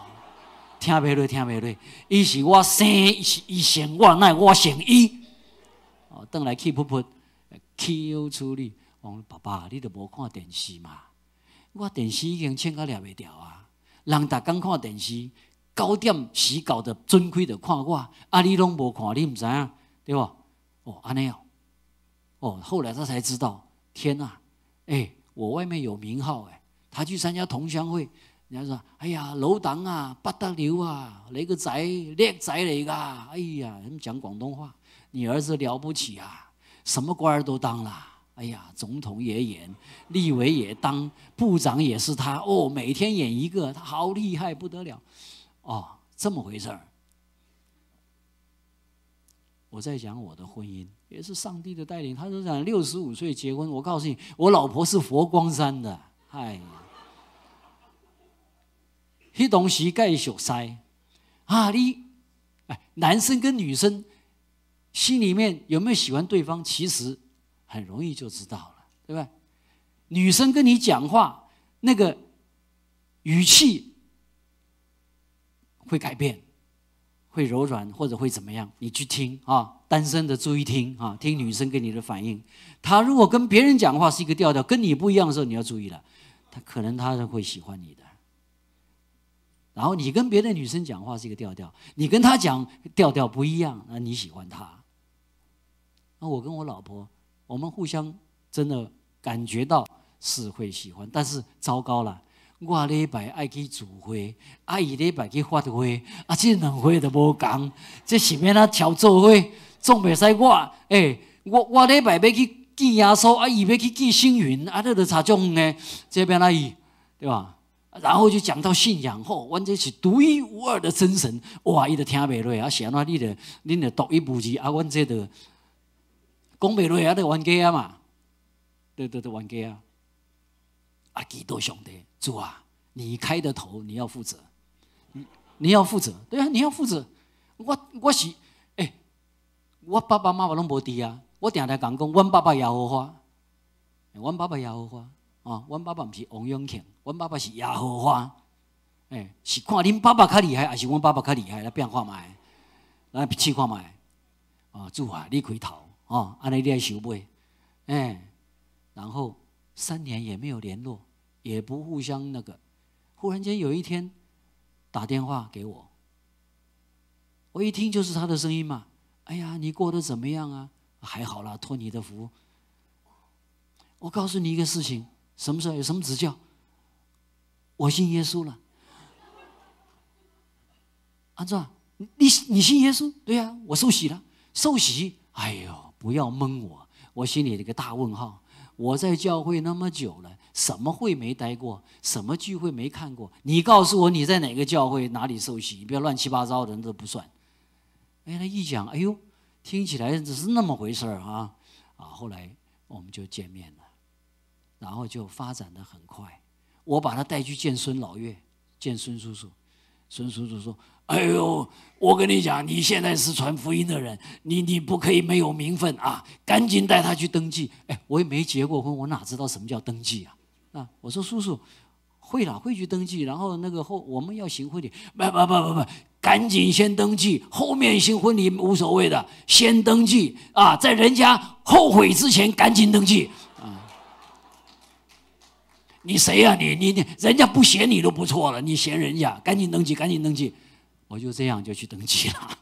听袂落，听袂落。伊是我生，伊是伊生我，乃我生伊。哦，等来气噗噗，Q 处理。我爸爸，你都无看电视嘛？我电视已经请到了袂掉啊！人逐工看电视，九点时搞的尊贵的看我，啊，你拢无看，你唔知影对吧？哦，安尼哦。哦，后来他才知道，天哪！哎。我外面有名号哎，他去参加同乡会，人家说：“哎呀，老党啊，不得了啊，那个仔叻仔嚟噶，哎呀，他们讲广东话，你儿子了不起啊，什么官儿都当了，哎呀，总统也演，立委也当，部长也是他哦，每天演一个，他好厉害不得了，哦，这么回事儿。我在讲我的婚姻。”也是上帝的带领。他说讲六十五岁结婚，我告诉你，我老婆是佛光山的。哎，黑东西盖小塞啊！你哎，男生跟女生心里面有没有喜欢对方？其实很容易就知道了，对吧？女生跟你讲话，那个语气会改变。会柔软或者会怎么样？你去听啊，单身的注意听啊，听女生给你的反应。他如果跟别人讲话是一个调调，跟你不一样的时候，你要注意了，他可能他是会喜欢你的。然后你跟别的女生讲话是一个调调，你跟他讲调调不一样，那你喜欢他。那我跟我老婆，我们互相真的感觉到是会喜欢，但是糟糕了。我礼拜爱去聚会，阿伊礼拜去发会，啊，这两会都无共，这是免啊超做会，总袂使我，诶，我我礼拜要去见耶稣，阿伊要去见星云，啊，你都差种呢，这边阿姨，对吧？然后就讲到信仰，吼，阮这是独一无二的真神，哇，伊都听袂落，啊，想那你的，恁的独一无二，啊，阮这都讲袂落，啊，都冤家啊嘛，对对对，冤家啊，啊，基督上帝。主啊，你开的头你要负责，你你要负责，对啊，你要负责。我我是，哎，我爸爸妈妈拢无伫啊，我定定讲讲，阮爸爸耶和华，阮爸爸耶和华啊，阮爸爸毋是王永庆，阮爸爸是耶和华，哎，是看恁爸爸较厉害，还是阮爸爸较厉害？来变看卖，来试看卖。啊，主啊，你开头。啊，安尼你来收尾，哎，然后三年也没有联络。也不互相那个，忽然间有一天打电话给我，我一听就是他的声音嘛。哎呀，你过得怎么样啊？还好啦，托你的福。我告诉你一个事情，什么时候有什么指教？我信耶稣了。安壮，你你信耶稣？对呀，我受洗了，受洗。哎呦，不要蒙我，我心里这个大问号。我在教会那么久了，什么会没待过，什么聚会没看过？你告诉我你在哪个教会哪里受洗？你不要乱七八糟的，都不算。哎，他一讲，哎呦，听起来只是那么回事儿啊啊！后来我们就见面了，然后就发展的很快。我把他带去见孙老岳，见孙叔叔。孙叔叔说：“哎呦，我跟你讲，你现在是传福音的人，你你不可以没有名分啊！赶紧带他去登记。”哎，我也没结过婚，我哪知道什么叫登记啊？啊，我说叔叔，会了，会去登记。然后那个后我们要行婚礼，不不不不不，赶紧先登记，后面行婚礼无所谓的，先登记啊，在人家后悔之前赶紧登记。啊你谁呀？你你你，人家不嫌你都不错了，你嫌人家？赶紧登记，赶紧登记！我就这样就去登记了。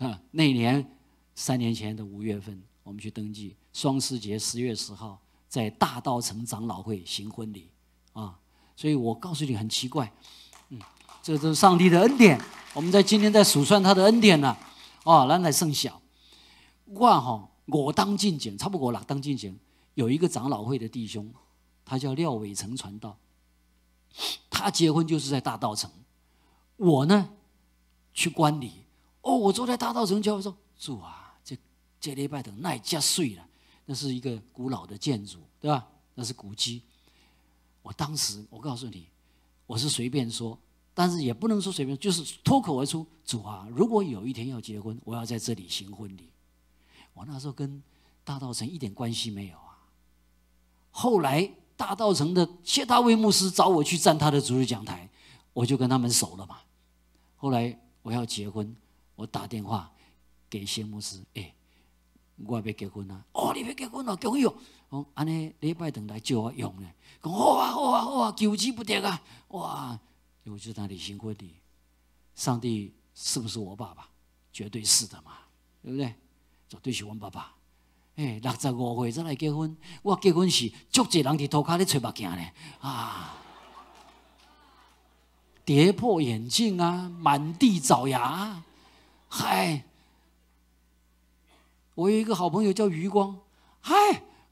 啊，那年三年前的五月份，我们去登记，双十节十月十号在大道城长老会行婚礼啊。所以我告诉你，很奇怪，嗯，这是上帝的恩典。我们在今天在数算他的恩典呢。哦，咱来剩小，我哈，我当进前，差不多了，当进前有一个长老会的弟兄。他叫廖伟成传道，他结婚就是在大道城，我呢去观礼，哦，我坐在大道城教说主啊，这这礼拜等那家碎了，那是一个古老的建筑，对吧？那是古迹。我当时我告诉你，我是随便说，但是也不能说随便，就是脱口而出，主啊，如果有一天要结婚，我要在这里行婚礼。我那时候跟大道城一点关系没有啊，后来。大道城的谢大卫牧师找我去站他的主日讲台，我就跟他们熟了嘛。后来我要结婚，我打电话给谢牧师，哎，我要结婚啊！哦，你要结婚了，恭喜哦！哦，安尼礼拜等来叫我用呢，讲好啊，好啊，好啊，求之不得啊！哇，我就那里行婚礼，上帝是不是我爸爸？绝对是的嘛，对不对？绝对是我爸爸。哎，六十五岁再来结婚，我结婚时足济人伫涂骹咧吹目镜咧啊，跌破眼镜啊，满地找牙，嗨！我有一个好朋友叫余光，嗨，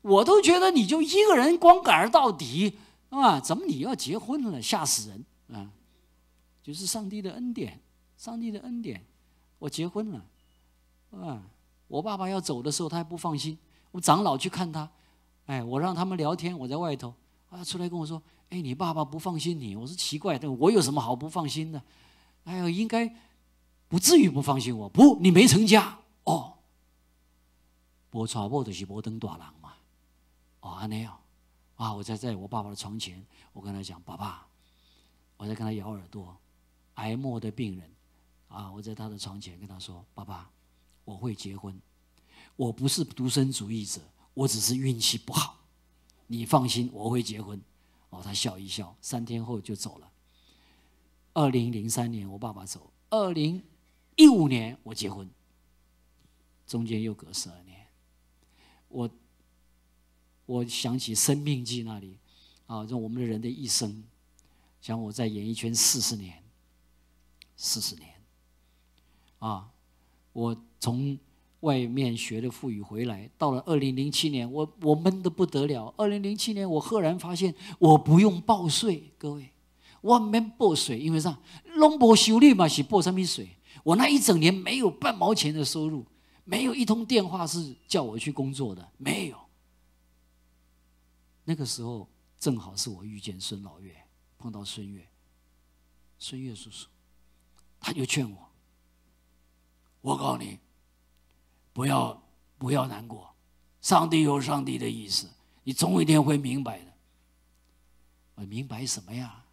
我都觉得你就一个人光杆到底啊，怎么你要结婚了？吓死人啊！就是上帝的恩典，上帝的恩典，我结婚了啊。我爸爸要走的时候，他还不放心。我长老去看他，哎，我让他们聊天，我在外头，啊，出来跟我说：“哎，你爸爸不放心你。”我说：“奇怪，的，我有什么好不放心的？哎呦，应该不至于不放心我。不，你没成家哦。我传播的是摩登大郎嘛，哦，安那样啊，我在在我爸爸的床前，我跟他讲：“爸爸，我在跟他咬耳朵，癌末的病人啊，我在他的床前跟他说：爸爸。”我会结婚，我不是独身主义者，我只是运气不好。你放心，我会结婚。哦，他笑一笑，三天后就走了。二零零三年我爸爸走，二零一五年我结婚，中间又隔十二年。我我想起《生命记》那里啊，让我们的人的一生，想我在演艺圈四十年，四十年啊。我从外面学的富语回来，到了二零零七年，我我闷得不得了。二零零七年，我赫然发现我不用报税，各位，我没报税，因为啥？龙博修理嘛是报什么税？我那一整年没有半毛钱的收入，没有一通电话是叫我去工作的，没有。那个时候正好是我遇见孙老岳，碰到孙岳，孙岳叔叔，他就劝我。我告诉你，不要不要难过，上帝有上帝的意思，你总有一天会明白的。我明白什么呀？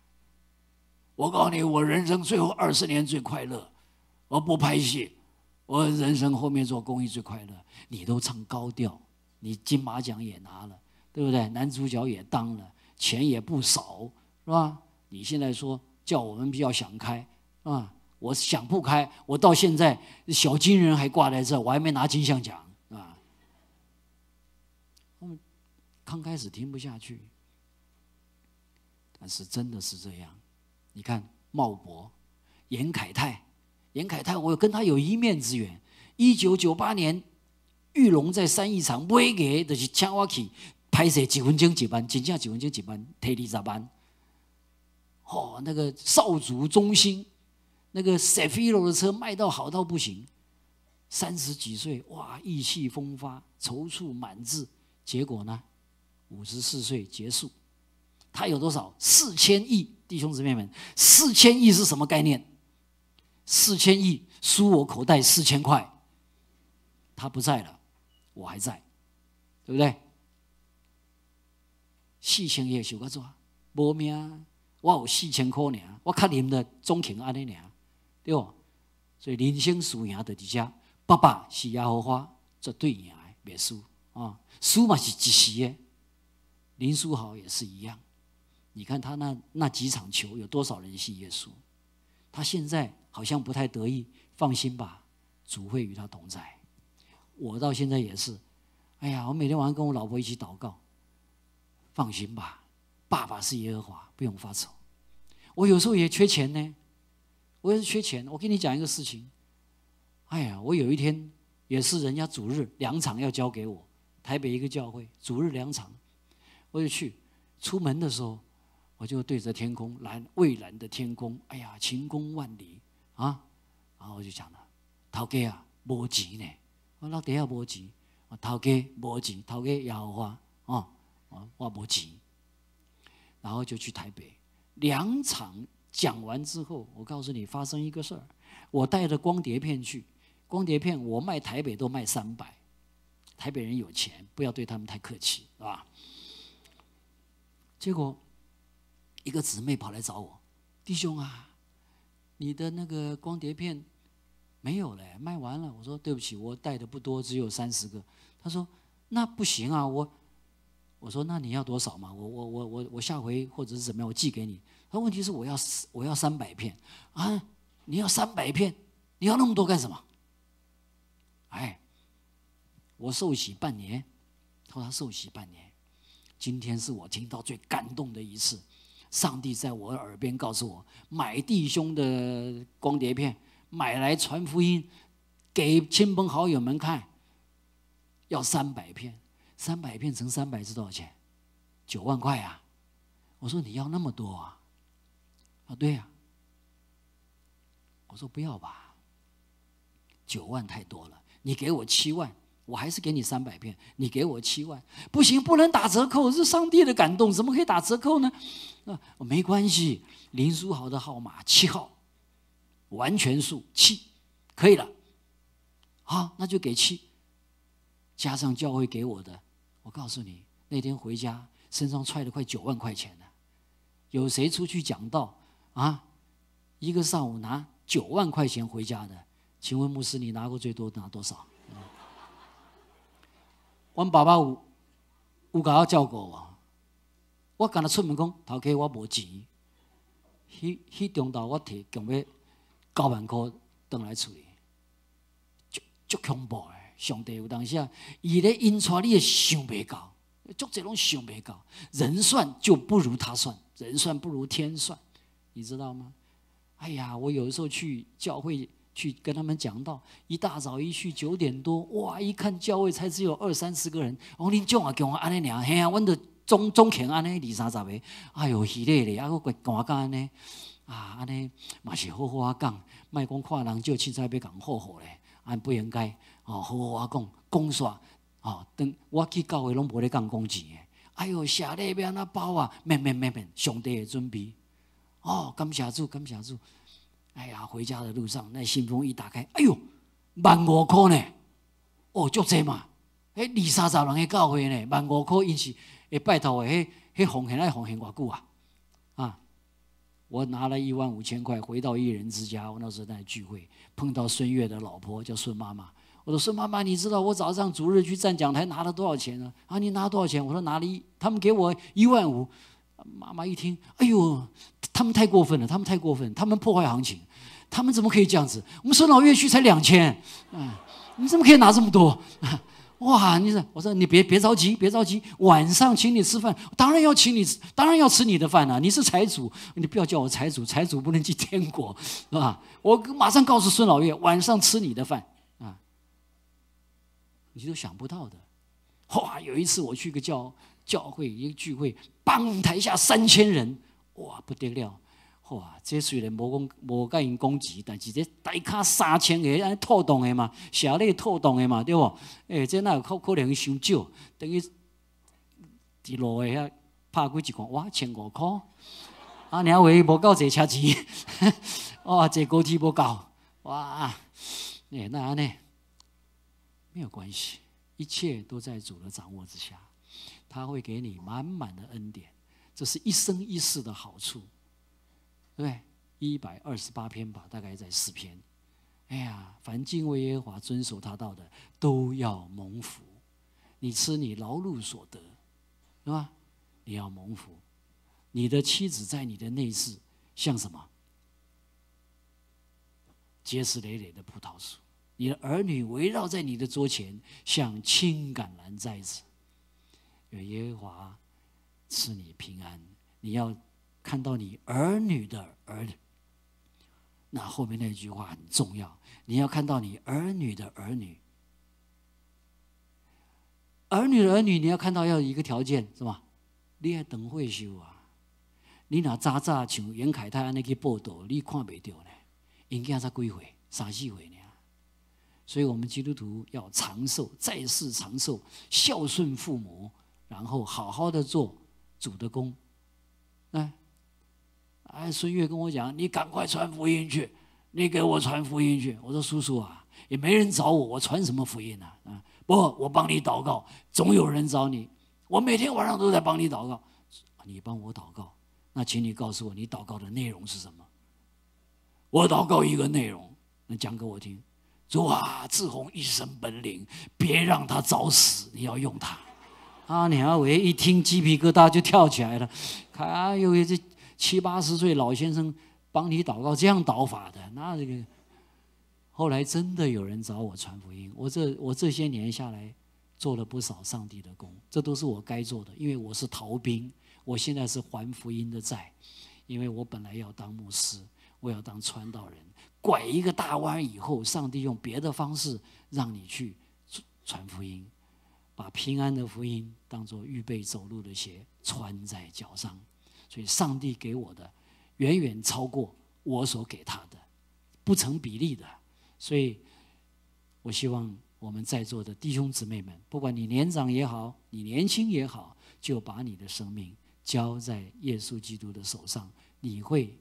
我告诉你，我人生最后二十年最快乐，我不拍戏，我人生后面做公益最快乐。你都唱高调，你金马奖也拿了，对不对？男主角也当了，钱也不少，是吧？你现在说叫我们比较想开，啊？我想不开，我到现在小金人还挂在这，我还没拿金像奖啊！刚开始听不下去，但是真的是这样。你看茂博、严凯泰，严凯泰，我跟他有一面之缘。一九九八年，玉龙在三义场买给的是请我去拍摄几分钟几班，真正几分钟几班，提二十班。哦，那个少族中心，那个 s e f i r o 的车卖到好到不行。三十几岁，哇，意气风发，踌躇满志。结果呢，五十四岁结束。他有多少？四千亿，弟兄姊妹们，四千亿是什么概念？四千亿输我口袋四千块。他不在了，我还在，对不对？四千亿想个做，无命，我有四千块呢，我靠你们的中情安尼尔，对不？所以人生输赢的底下，爸爸是亚好花，绝对赢的，袂输啊，输嘛是一时的，林书豪也是一样。你看他那那几场球，有多少人信耶稣？他现在好像不太得意，放心吧，主会与他同在。我到现在也是，哎呀，我每天晚上跟我老婆一起祷告，放心吧，爸爸是耶和华，不用发愁。我有时候也缺钱呢，我也是缺钱。我跟你讲一个事情，哎呀，我有一天也是人家主日两场要交给我，台北一个教会主日两场，我就去。出门的时候，我就对着天空蓝蔚蓝的天空，哎呀，晴空万里啊！然后我就讲了，陶哥啊，无钱呢。我老爹也无钱，头家无钱，头家也好花哦，我无钱，然后就去台北两场讲完之后，我告诉你发生一个事儿，我带着光碟片去，光碟片我卖台北都卖三百，台北人有钱，不要对他们太客气，是吧？结果一个姊妹跑来找我，弟兄啊，你的那个光碟片。没有了，卖完了。我说对不起，我带的不多，只有三十个。他说那不行啊，我我说那你要多少嘛？我我我我我下回或者是怎么样，我寄给你。他问题是我要我要三百片啊！你要三百片，你要那么多干什么？哎，我受洗半年，他说他受洗半年，今天是我听到最感动的一次。上帝在我耳边告诉我，买弟兄的光碟片。买来传福音，给亲朋好友们看，要三百片，三百片乘三百是多少钱？九万块啊！我说你要那么多啊？啊，对呀。我说不要吧，九万太多了，你给我七万，我还是给你三百片。你给我七万，不行，不能打折扣，是上帝的感动，怎么可以打折扣呢？啊，没关系，林书豪的号码七号。完全数七，可以了，好，那就给七，加上教会给我的，我告诉你，那天回家身上揣了快九万块钱呢。有谁出去讲道啊？一个上午拿九万块钱回家的？请问牧师，你拿过最多拿多少？我爸爸有有甲我照顾我，我刚才出门讲，头家我无钱，迄迄中道我提强要。九万块等来处理，足足恐怖诶！上帝有当时啊，伊咧引出你也想袂到，足这种想袂到，人算就不如他算，人算不如天算，你知道吗？哎呀，我有的时候去教会去跟他们讲道，一大早一去九点多，哇，一看教会才只有二三十个人，我恁种啊叫我安尼俩，嘿啊，阮着总总勤安尼二三十个，哎哟，喜咧咧，啊，我干干安尼。啊，安尼嘛是好好啊讲，莫讲看人就凊彩要讲好好咧，安不应该哦，好好啊讲讲煞哦，等我去教会拢无咧讲工钱诶。哎哟，下礼要安怎包啊？免免免免，上帝的准备哦，感谢主，感谢主。哎呀，回家的路上，那信封一打开，哎哟，万五块呢？哦，就这嘛？哎，二三十人诶教会呢，万五块，因是会拜托诶，迄迄奉献爱奉献偌久啊？啊？我拿了一万五千块回到一人之家，我那时候在聚会，碰到孙悦的老婆叫孙妈妈。我说孙妈妈，你知道我早上逐日去站讲台拿了多少钱呢？啊，你拿多少钱？我说拿了一，他们给我一万五。妈妈一听，哎呦，他们太过分了，他们太过分，他们破坏行情，他们怎么可以这样子？我们孙老岳去才两千，嗯，你怎么可以拿这么多？哇！你说，我说你别别着急，别着急，晚上请你吃饭，当然要请你，当然要吃你的饭了。你是财主，你不要叫我财主，财主不能进天国，是吧？我马上告诉孙老岳，晚上吃你的饭啊！你都想不到的。哇！有一次我去一个叫教会一个聚会，帮台下三千人，哇，不得了！哇！这虽然无讲无甲因攻击，但是这大卡三千个安透动的嘛，下内透动的嘛，对不？诶，这哪有可可能伤少？等于伫路的遐拍几一看，哇，千五箍，啊，你还为无够坐车钱，哇，坐高铁无够，哇！诶，那安尼没有关系，一切都在主的掌握之下，他会给你满满的恩典，这是一生一世的好处。对，一百二十八篇吧，大概在四篇。哎呀，凡敬畏耶和华、遵守他道的，都要蒙福。你吃你劳碌所得，是吧？你要蒙福。你的妻子在你的内室，像什么？结实累累的葡萄树。你的儿女围绕在你的桌前，像青橄榄栽子。耶和华赐你平安。你要。看到你儿女的儿女，那后面那句话很重要。你要看到你儿女的儿女，儿女儿女，你要看到要一个条件是吧？你要等会修啊！你那渣渣像袁凯泰安尼去报道，你看袂到呢？应该才几回？三四回呢？所以我们基督徒要长寿，在世长寿，孝顺父母，然后好好的做主的工，哎。哎，孙悦跟我讲：“你赶快传福音去，你给我传福音去。”我说：“叔叔啊，也没人找我，我传什么福音呢？啊，不，我帮你祷告，总有人找你。我每天晚上都在帮你祷告。你帮我祷告，那请你告诉我，你祷告的内容是什么？我祷告一个内容，那讲给我听。主啊，志宏一身本领，别让他早死，你要用他。啊，梁阿伟一听鸡皮疙瘩就跳起来了，哎呦这。七八十岁老先生帮你祷告，这样祷法的，那这个后来真的有人找我传福音。我这我这些年下来做了不少上帝的工，这都是我该做的，因为我是逃兵，我现在是还福音的债，因为我本来要当牧师，我要当传道人，拐一个大弯以后，上帝用别的方式让你去传福音，把平安的福音当做预备走路的鞋穿在脚上。所以，上帝给我的远远超过我所给他的，不成比例的。所以，我希望我们在座的弟兄姊妹们，不管你年长也好，你年轻也好，就把你的生命交在耶稣基督的手上，你会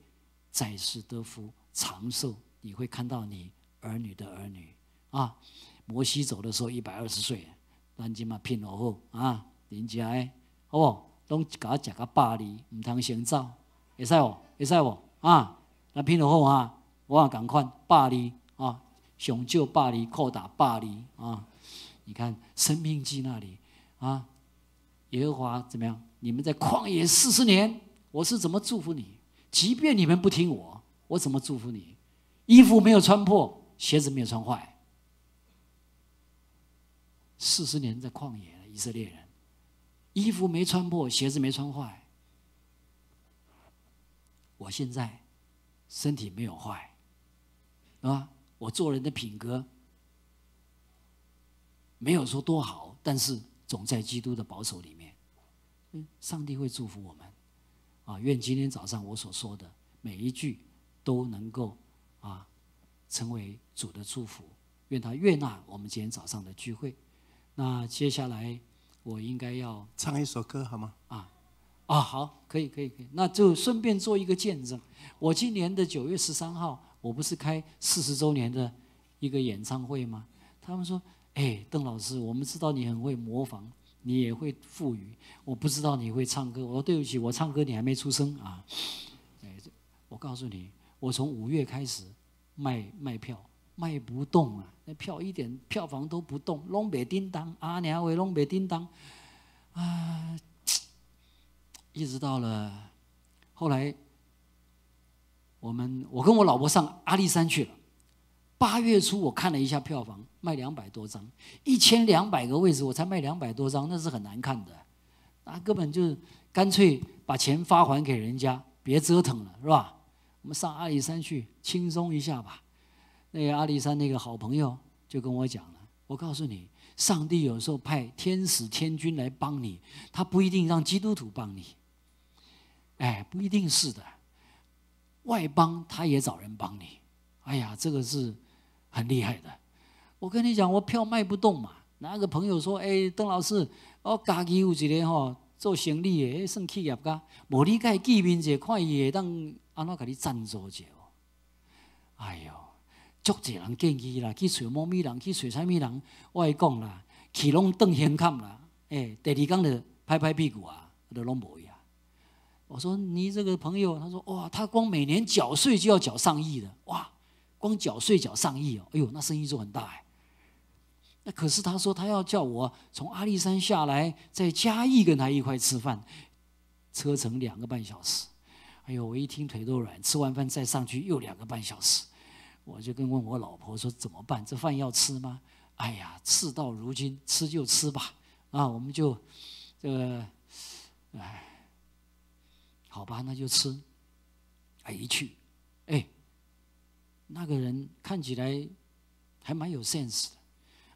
在世得福、长寿。你会看到你儿女的儿女啊。摩西走的时候一百二十岁，咱今嘛拼落后啊，人家诶，好不？拢甲我食个百里，毋通先走，会使无？会使无？啊，那拼了好啊！我也共款百里啊，上少百里，扩大百里啊！你看《生命记》那里啊，耶和华怎么样？你们在旷野四十年，我是怎么祝福你？即便你们不听我，我怎么祝福你？衣服没有穿破，鞋子没有穿坏。四十年在旷野，以色列人。衣服没穿破，鞋子没穿坏。我现在身体没有坏，啊，我做人的品格没有说多好，但是总在基督的保守里面。嗯，上帝会祝福我们，啊，愿今天早上我所说的每一句都能够啊成为主的祝福。愿他悦纳我们今天早上的聚会。那接下来。我应该要唱一首歌好吗？啊，啊，好，可以，可以，可以。那就顺便做一个见证。我今年的九月十三号，我不是开四十周年的一个演唱会吗？他们说：“哎，邓老师，我们知道你很会模仿，你也会赋予。我不知道你会唱歌。”我说：“对不起，我唱歌你还没出生啊。”哎，我告诉你，我从五月开始卖卖票。卖不动啊！那票一点票房都不动，拢袂叮当，阿娘为拢袂叮当，啊！一直到了后来，我们我跟我老婆上阿里山去了，八月初我看了一下票房，卖两百多张，一千两百个位置我才卖两百多张，那是很难看的。那根本就干脆把钱发还给人家，别折腾了，是吧？我们上阿里山去轻松一下吧。那个阿里山那个好朋友就跟我讲了，我告诉你，上帝有时候派天使天君来帮你，他不一定让基督徒帮你。哎，不一定是的，外邦他也找人帮你。哎呀，这个是很厉害的。我跟你讲，我票卖不动嘛。那个朋友说：“哎，邓老师，我家己有一个吼做生意的，算企业家，无你介见面者，看伊会当安怎甲你赞助者哦。”哎哟，足侪人建议啦，去找某咪人，去找啥咪人，我会讲啦，去拢邓先看啦。哎，第二天就拍拍屁股啊，都拢无呀。我说你这个朋友，他说哇，他光每年缴税就要缴上亿的，哇，光缴税缴上亿哦，哎呦，那生意做很大哎。那可是他说他要叫我从阿里山下来，在嘉义跟他一块吃饭，车程两个半小时。哎呦，我一听腿都软。吃完饭再上去又两个半小时，我就跟问我老婆说怎么办？这饭要吃吗？哎呀，事到如今，吃就吃吧。啊，我们就这个，哎，好吧，那就吃。哎，一去，哎，那个人看起来还蛮有 sense 的。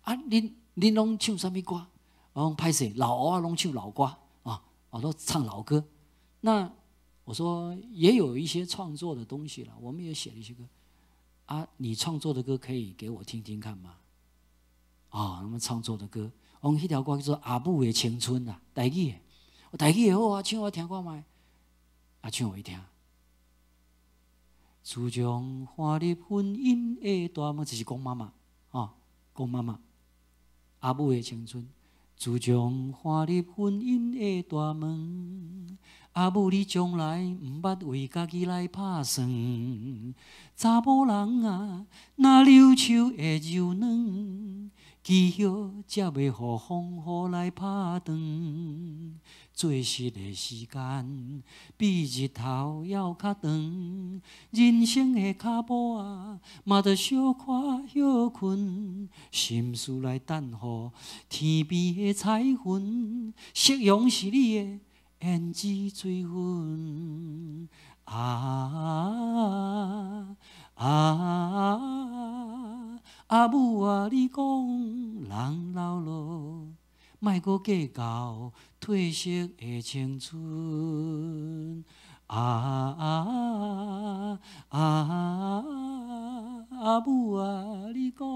啊，恁恁拢唱什么歌？我讲拍摄老啊，拢唱老歌啊，我都唱老歌。那我说也有一些创作的东西了，我们也写了一些歌。啊，你创作的歌可以给我听听看吗？啊，他们创作的歌，我们一条歌叫做《阿母的青春》呐，台语的，我台语也好啊，唱我听看麦，啊，唱我一听。自从花入婚姻的大门，就是讲妈妈啊，讲妈妈。阿母的青春，自从跨入婚姻的大门，阿母你从来毋捌为家己来打算。查某人啊，若留手会柔软，枝叶才袂互风雨来拍断。做事的时间比日头还较长，人生的脚步啊，嘛得小看休困，心思来等候天边的彩云，夕阳是你的胭脂水粉。啊啊，阿母啊，你讲人老了。莫阁计较褪色的青春，啊啊啊！阿母啊，你讲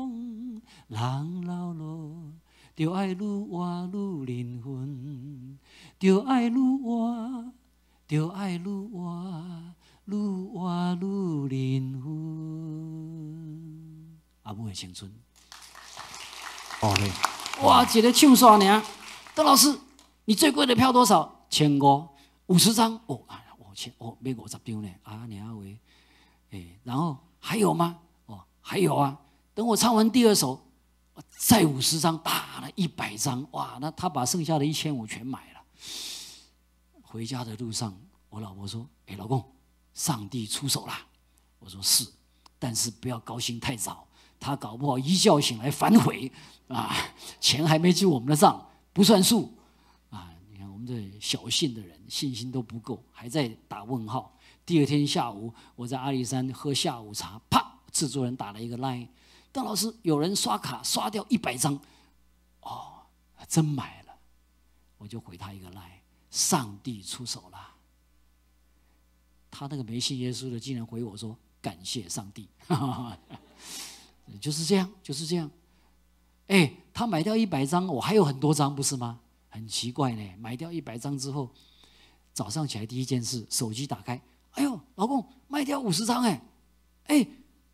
人老了，就爱愈活愈灵魂，就爱愈活，就爱愈活，愈活愈灵魂。阿母的青春，哦嘞。哇，一个唱刷呢？邓老师，你最贵的票多少？千五，五十张。哦，啊，我千，哦，买五十张呢。啊，你阿伟，哎，然后还有吗？哦，还有啊。等我唱完第二首，再五十张，打了一百张。哇，那他把剩下的一千五全买了。回家的路上，我老婆说：“哎，老公，上帝出手了。”我说：“是，但是不要高兴太早。”他搞不好一觉醒来反悔啊！钱还没记我们的账，不算数啊！你看我们这小信的人，信心都不够，还在打问号。第二天下午，我在阿里山喝下午茶，啪！制作人打了一个 line，邓老师，有人刷卡刷掉一百张，哦，真买了，我就回他一个 line，上帝出手了。他那个没信耶稣的，竟然回我说感谢上帝。就是这样，就是这样。哎，他买掉一百张，我还有很多张，不是吗？很奇怪呢。买掉一百张之后，早上起来第一件事，手机打开，哎呦，老公卖掉五十张，哎，哎，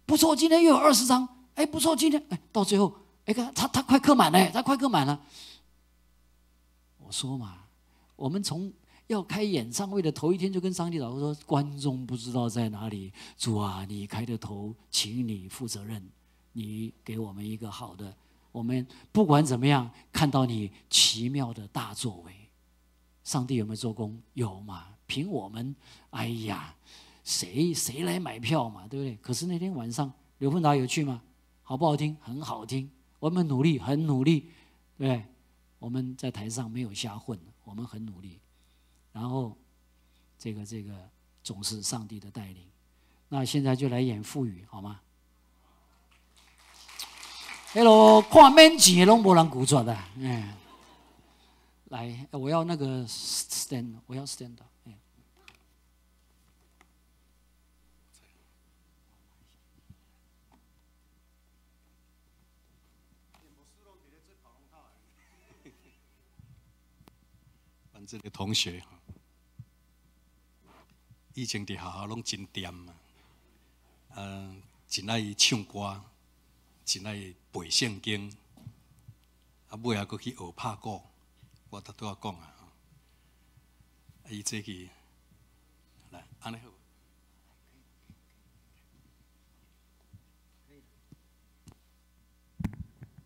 不错，今天又有二十张，哎，不错，今天，哎，到最后，哎，看他他快刻满了，他快刻满了。我说嘛，我们从要开演唱会的头一天就跟上帝祷告说，观众不知道在哪里，主啊，你开的头，请你负责任。你给我们一个好的，我们不管怎么样，看到你奇妙的大作为，上帝有没有做工？有嘛？凭我们，哎呀，谁谁来买票嘛？对不对？可是那天晚上，刘凤达有去吗？好不好听？很好听。我们努力，很努力，对？我们在台上没有瞎混，我们很努力。然后，这个这个总是上帝的带领。那现在就来演副语好吗？Hello，看面前拢无人鼓出的，嗯。来，我要那个 stand，我要 stand。这个同学，以前伫学校拢真掂嘛，嗯，真爱唱歌，真爱背圣经，啊，尾啊，佫去学拍鼓，我拄拄仔讲啊，啊，伊这个来，安尼好。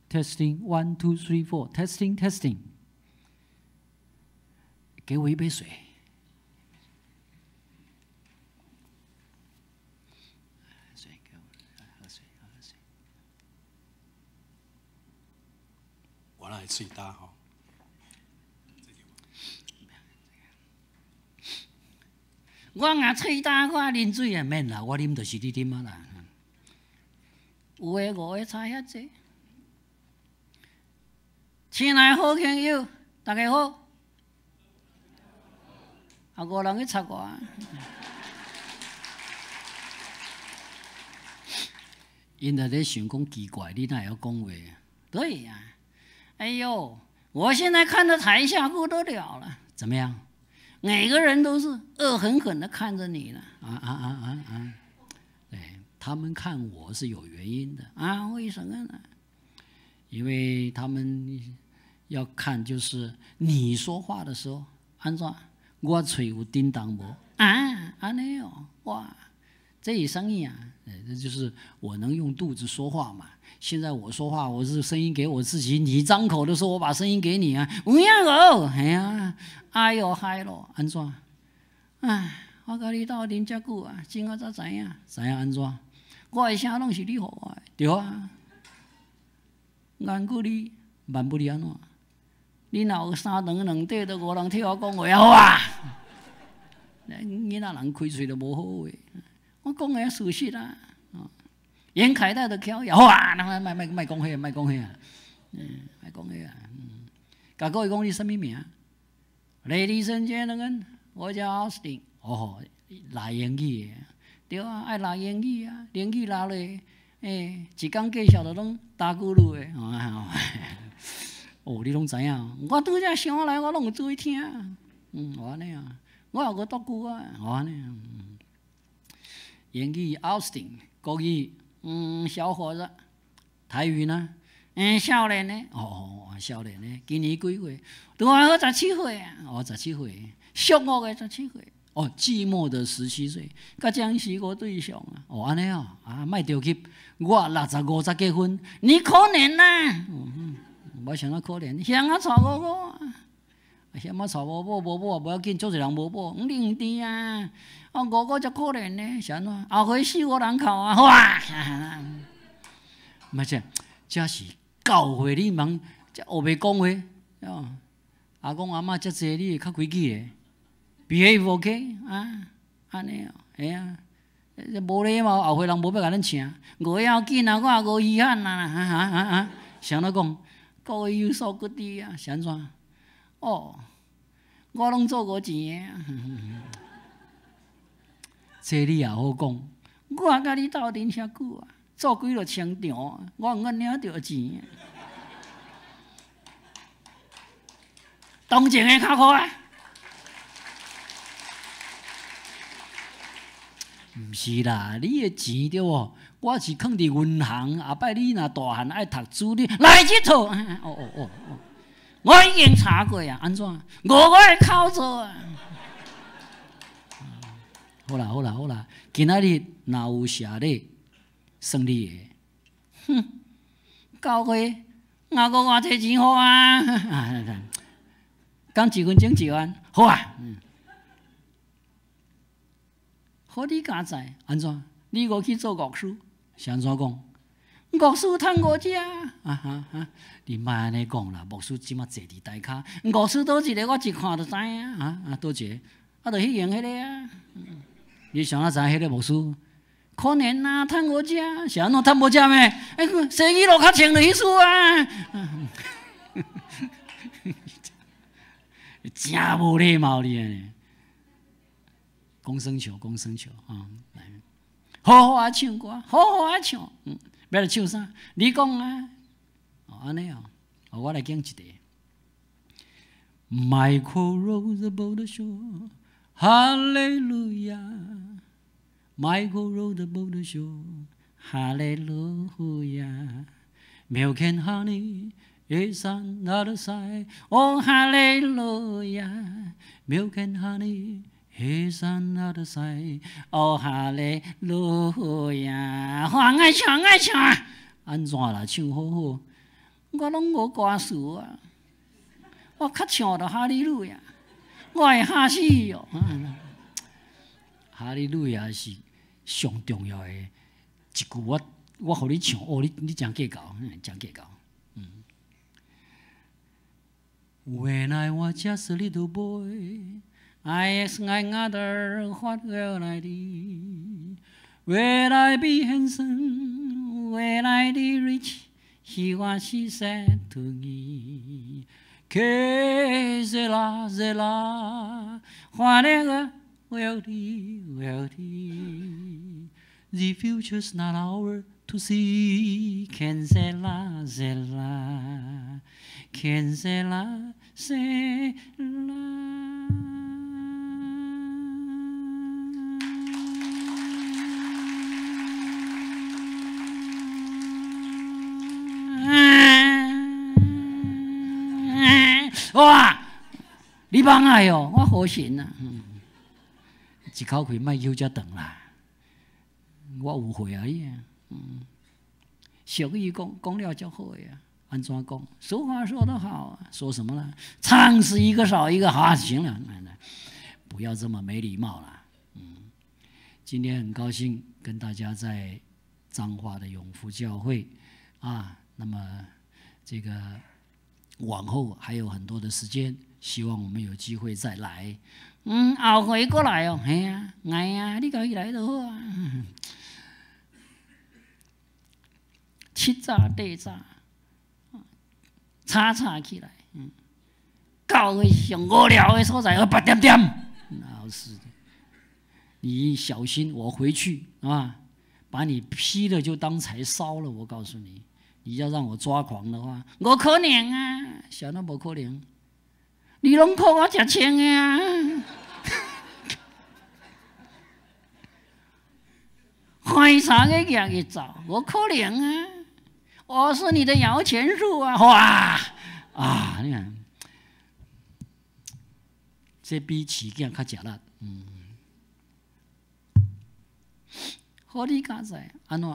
Testing one two three four. Testing testing. 给我一杯。水给我喝水，喝水。我来最大哈。我若喙大，我啉水也免啦，我啉就是你啉啊啦。有诶无诶差遐济。亲爱好朋友，大家好。啊，五人去插我。因在咧想讲奇怪，你哪要讲话？对呀，哎呦，我现在看到台下不得了了，怎么样？每个人都是恶狠狠的看着你呢，啊啊啊啊啊！哎，他们看我是有原因的啊，为什么呢？因为他们要看，就是你说话的时候，安怎？我吹有叮当不啊？安尼哦，哇，这一声音啊？哎，这就是我能用肚子说话嘛。现在我说话，我是声音给我自己。你张口的时候，我把声音给你啊。有影无？哎呀，哎哟嗨咯，安怎？哎，我甲你斗阵遮久啊，今仔才知影，知影安怎？我的声拢是你互我的，对啊。难过你，万不离安怎？你若有三长两短，都无人替我讲话好啊！囡仔人开喙都无好话，我讲个事实啊！严凯泰都巧也好啊！那卖卖卖讲遐，卖讲遐，嗯，卖讲遐啊！嗯，甲各位讲你什么名？Ladies and gentlemen，我叫 Austin。哦，拉英语的，对啊，爱拉英语啊，英语拉咧，诶，一讲介绍都拢打鼓噜的，哦。哦，你拢知影？我拄则想来，我拢有注意听。嗯，我安尼啊，我有个独句啊，我安尼。英语 Austin，国语嗯小伙子，台语呢？嗯，少年呢？哦，少年呢？今年几岁？拄好十七岁啊！哦，十七岁，寂寞的十七岁。哦，寂寞的十七岁，甲将是个对象啊！哦，安尼哦，啊，莫着急，我六十五才结婚，你可怜呐！嗯。无想到可怜，乡啊娶某某啊，乡啊娶某某，某某也无要紧，做一人某某，唔灵甜啊！啊，五个才可怜呢，是安怎？后悔死我人口啊！哇！唔是，这是教会你忙，这学袂讲话，哦，阿公阿嬷遮济，你会较规矩诶，behave OK 啊？安尼哦，哎呀，无礼貌，后悔人无要甲恁请，我要紧啊，我也无遗憾啊！啊啊啊！想到讲。各位有所不知啊，安怎？哦，我拢做过钱啊，这你也好讲。我甲你斗阵遐久啊，做几落商场，我我领着钱。同情的较好啊！毋是啦，你的钱对无？我是放伫银行，后摆你若大汉爱读书，你来即套。哦哦哦哦，我已经查过啊，安怎？我我会考做啊。好啦好啦好啦，今仔日若有写咧，胜利的。哼，交会，我个我摕钱好啊。讲一分钟一万，好啊。好你家在安怎？你我去做乐师。是安怎讲？牧师趁五只啊哈哈！你莫安尼讲啦，牧师即马坐伫台骹，牧师倒一个我一看就知影啊啊，倒一个，啊，就迄样迄个啊。你想啊知迄个牧师？可怜啊，趁五只，是安怎趁无只咩？哎，生意路较清就迄事啊。真无礼貌你啊！公生球，公生球啊！来，好好啊唱歌，好好啊唱，嗯。要来唱啥？你讲啊！哦，安尼哦，我来讲一个。Michael rose above the shore, Hallelujah. Michael rose above the shore, Hallelujah. Milk and honey is another side, oh Hallelujah. Milk and honey. He's another side, oh hallelujah！欢爱唱爱唱，安怎啦？唱好好，我拢无歌词啊！我较唱着哈利路亚，我会哈死哟！哈利路亚是上重要的一句，我我互你唱，哦，你你真计较，真计较。嗯。When I was just a little boy. I asked my mother, what will I do? Will I be handsome? Will I be rich? He what she said to me. que zela zela Juanela wealthy wealthy The future's not ours to see. Can zela zela. Can zela zela. 哇！你帮爱哦，我好心啊。嗯，一口气卖休遮长啦。我误会而已。嗯，俗语讲讲了就好呀。安怎讲？俗话说得好，说什么呢？唱是一个少一个，好行了，奶奶，不要这么没礼貌了。嗯，今天很高兴跟大家在彰化的永福教会啊，那么这个。往后还有很多的时间，希望我们有机会再来。嗯，后回过来哦，哎呀，哎呀，你可以来就好啊。七早八早，叉叉起来。嗯，教会上无聊的所在，要八点点。老是的，你小心，我回去啊，把你劈了就当柴烧了。我告诉你。你要让我抓狂的话，我可能啊，小那无可能。你拢靠我吃钱的啊！欢啥个样去找？我可能啊！我是你的摇钱树啊！哇啊！你看，这比起件较吃力。嗯，好你家在安怎？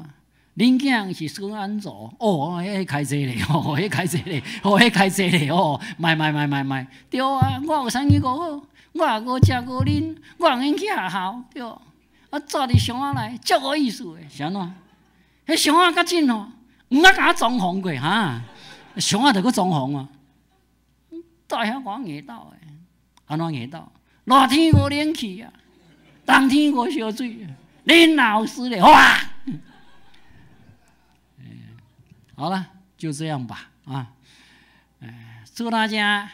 恁囝是孙安祖哦，迄开车咧，哦，迄开车咧，哦，迄开车咧，哦，买买买买买，对啊，我有生意过好，我也过食过恁，我用去学校，对，啊，早伫乡下来，足有意思诶，是安怎？迄乡下较近哦，毋捌甲装潢过哈，乡下着搁装潢啊，大遐我硬到诶，安怎硬到？热天无冷气啊，冬天无烧水，恁老师咧，哇！好了，就这样吧，啊，哎，祝大家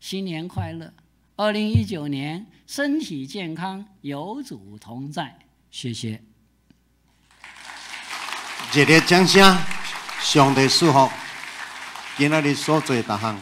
新年快乐，二零一九年身体健康，有主同在，谢谢。热烈掌声，上帝祝福，今仔日所做大项。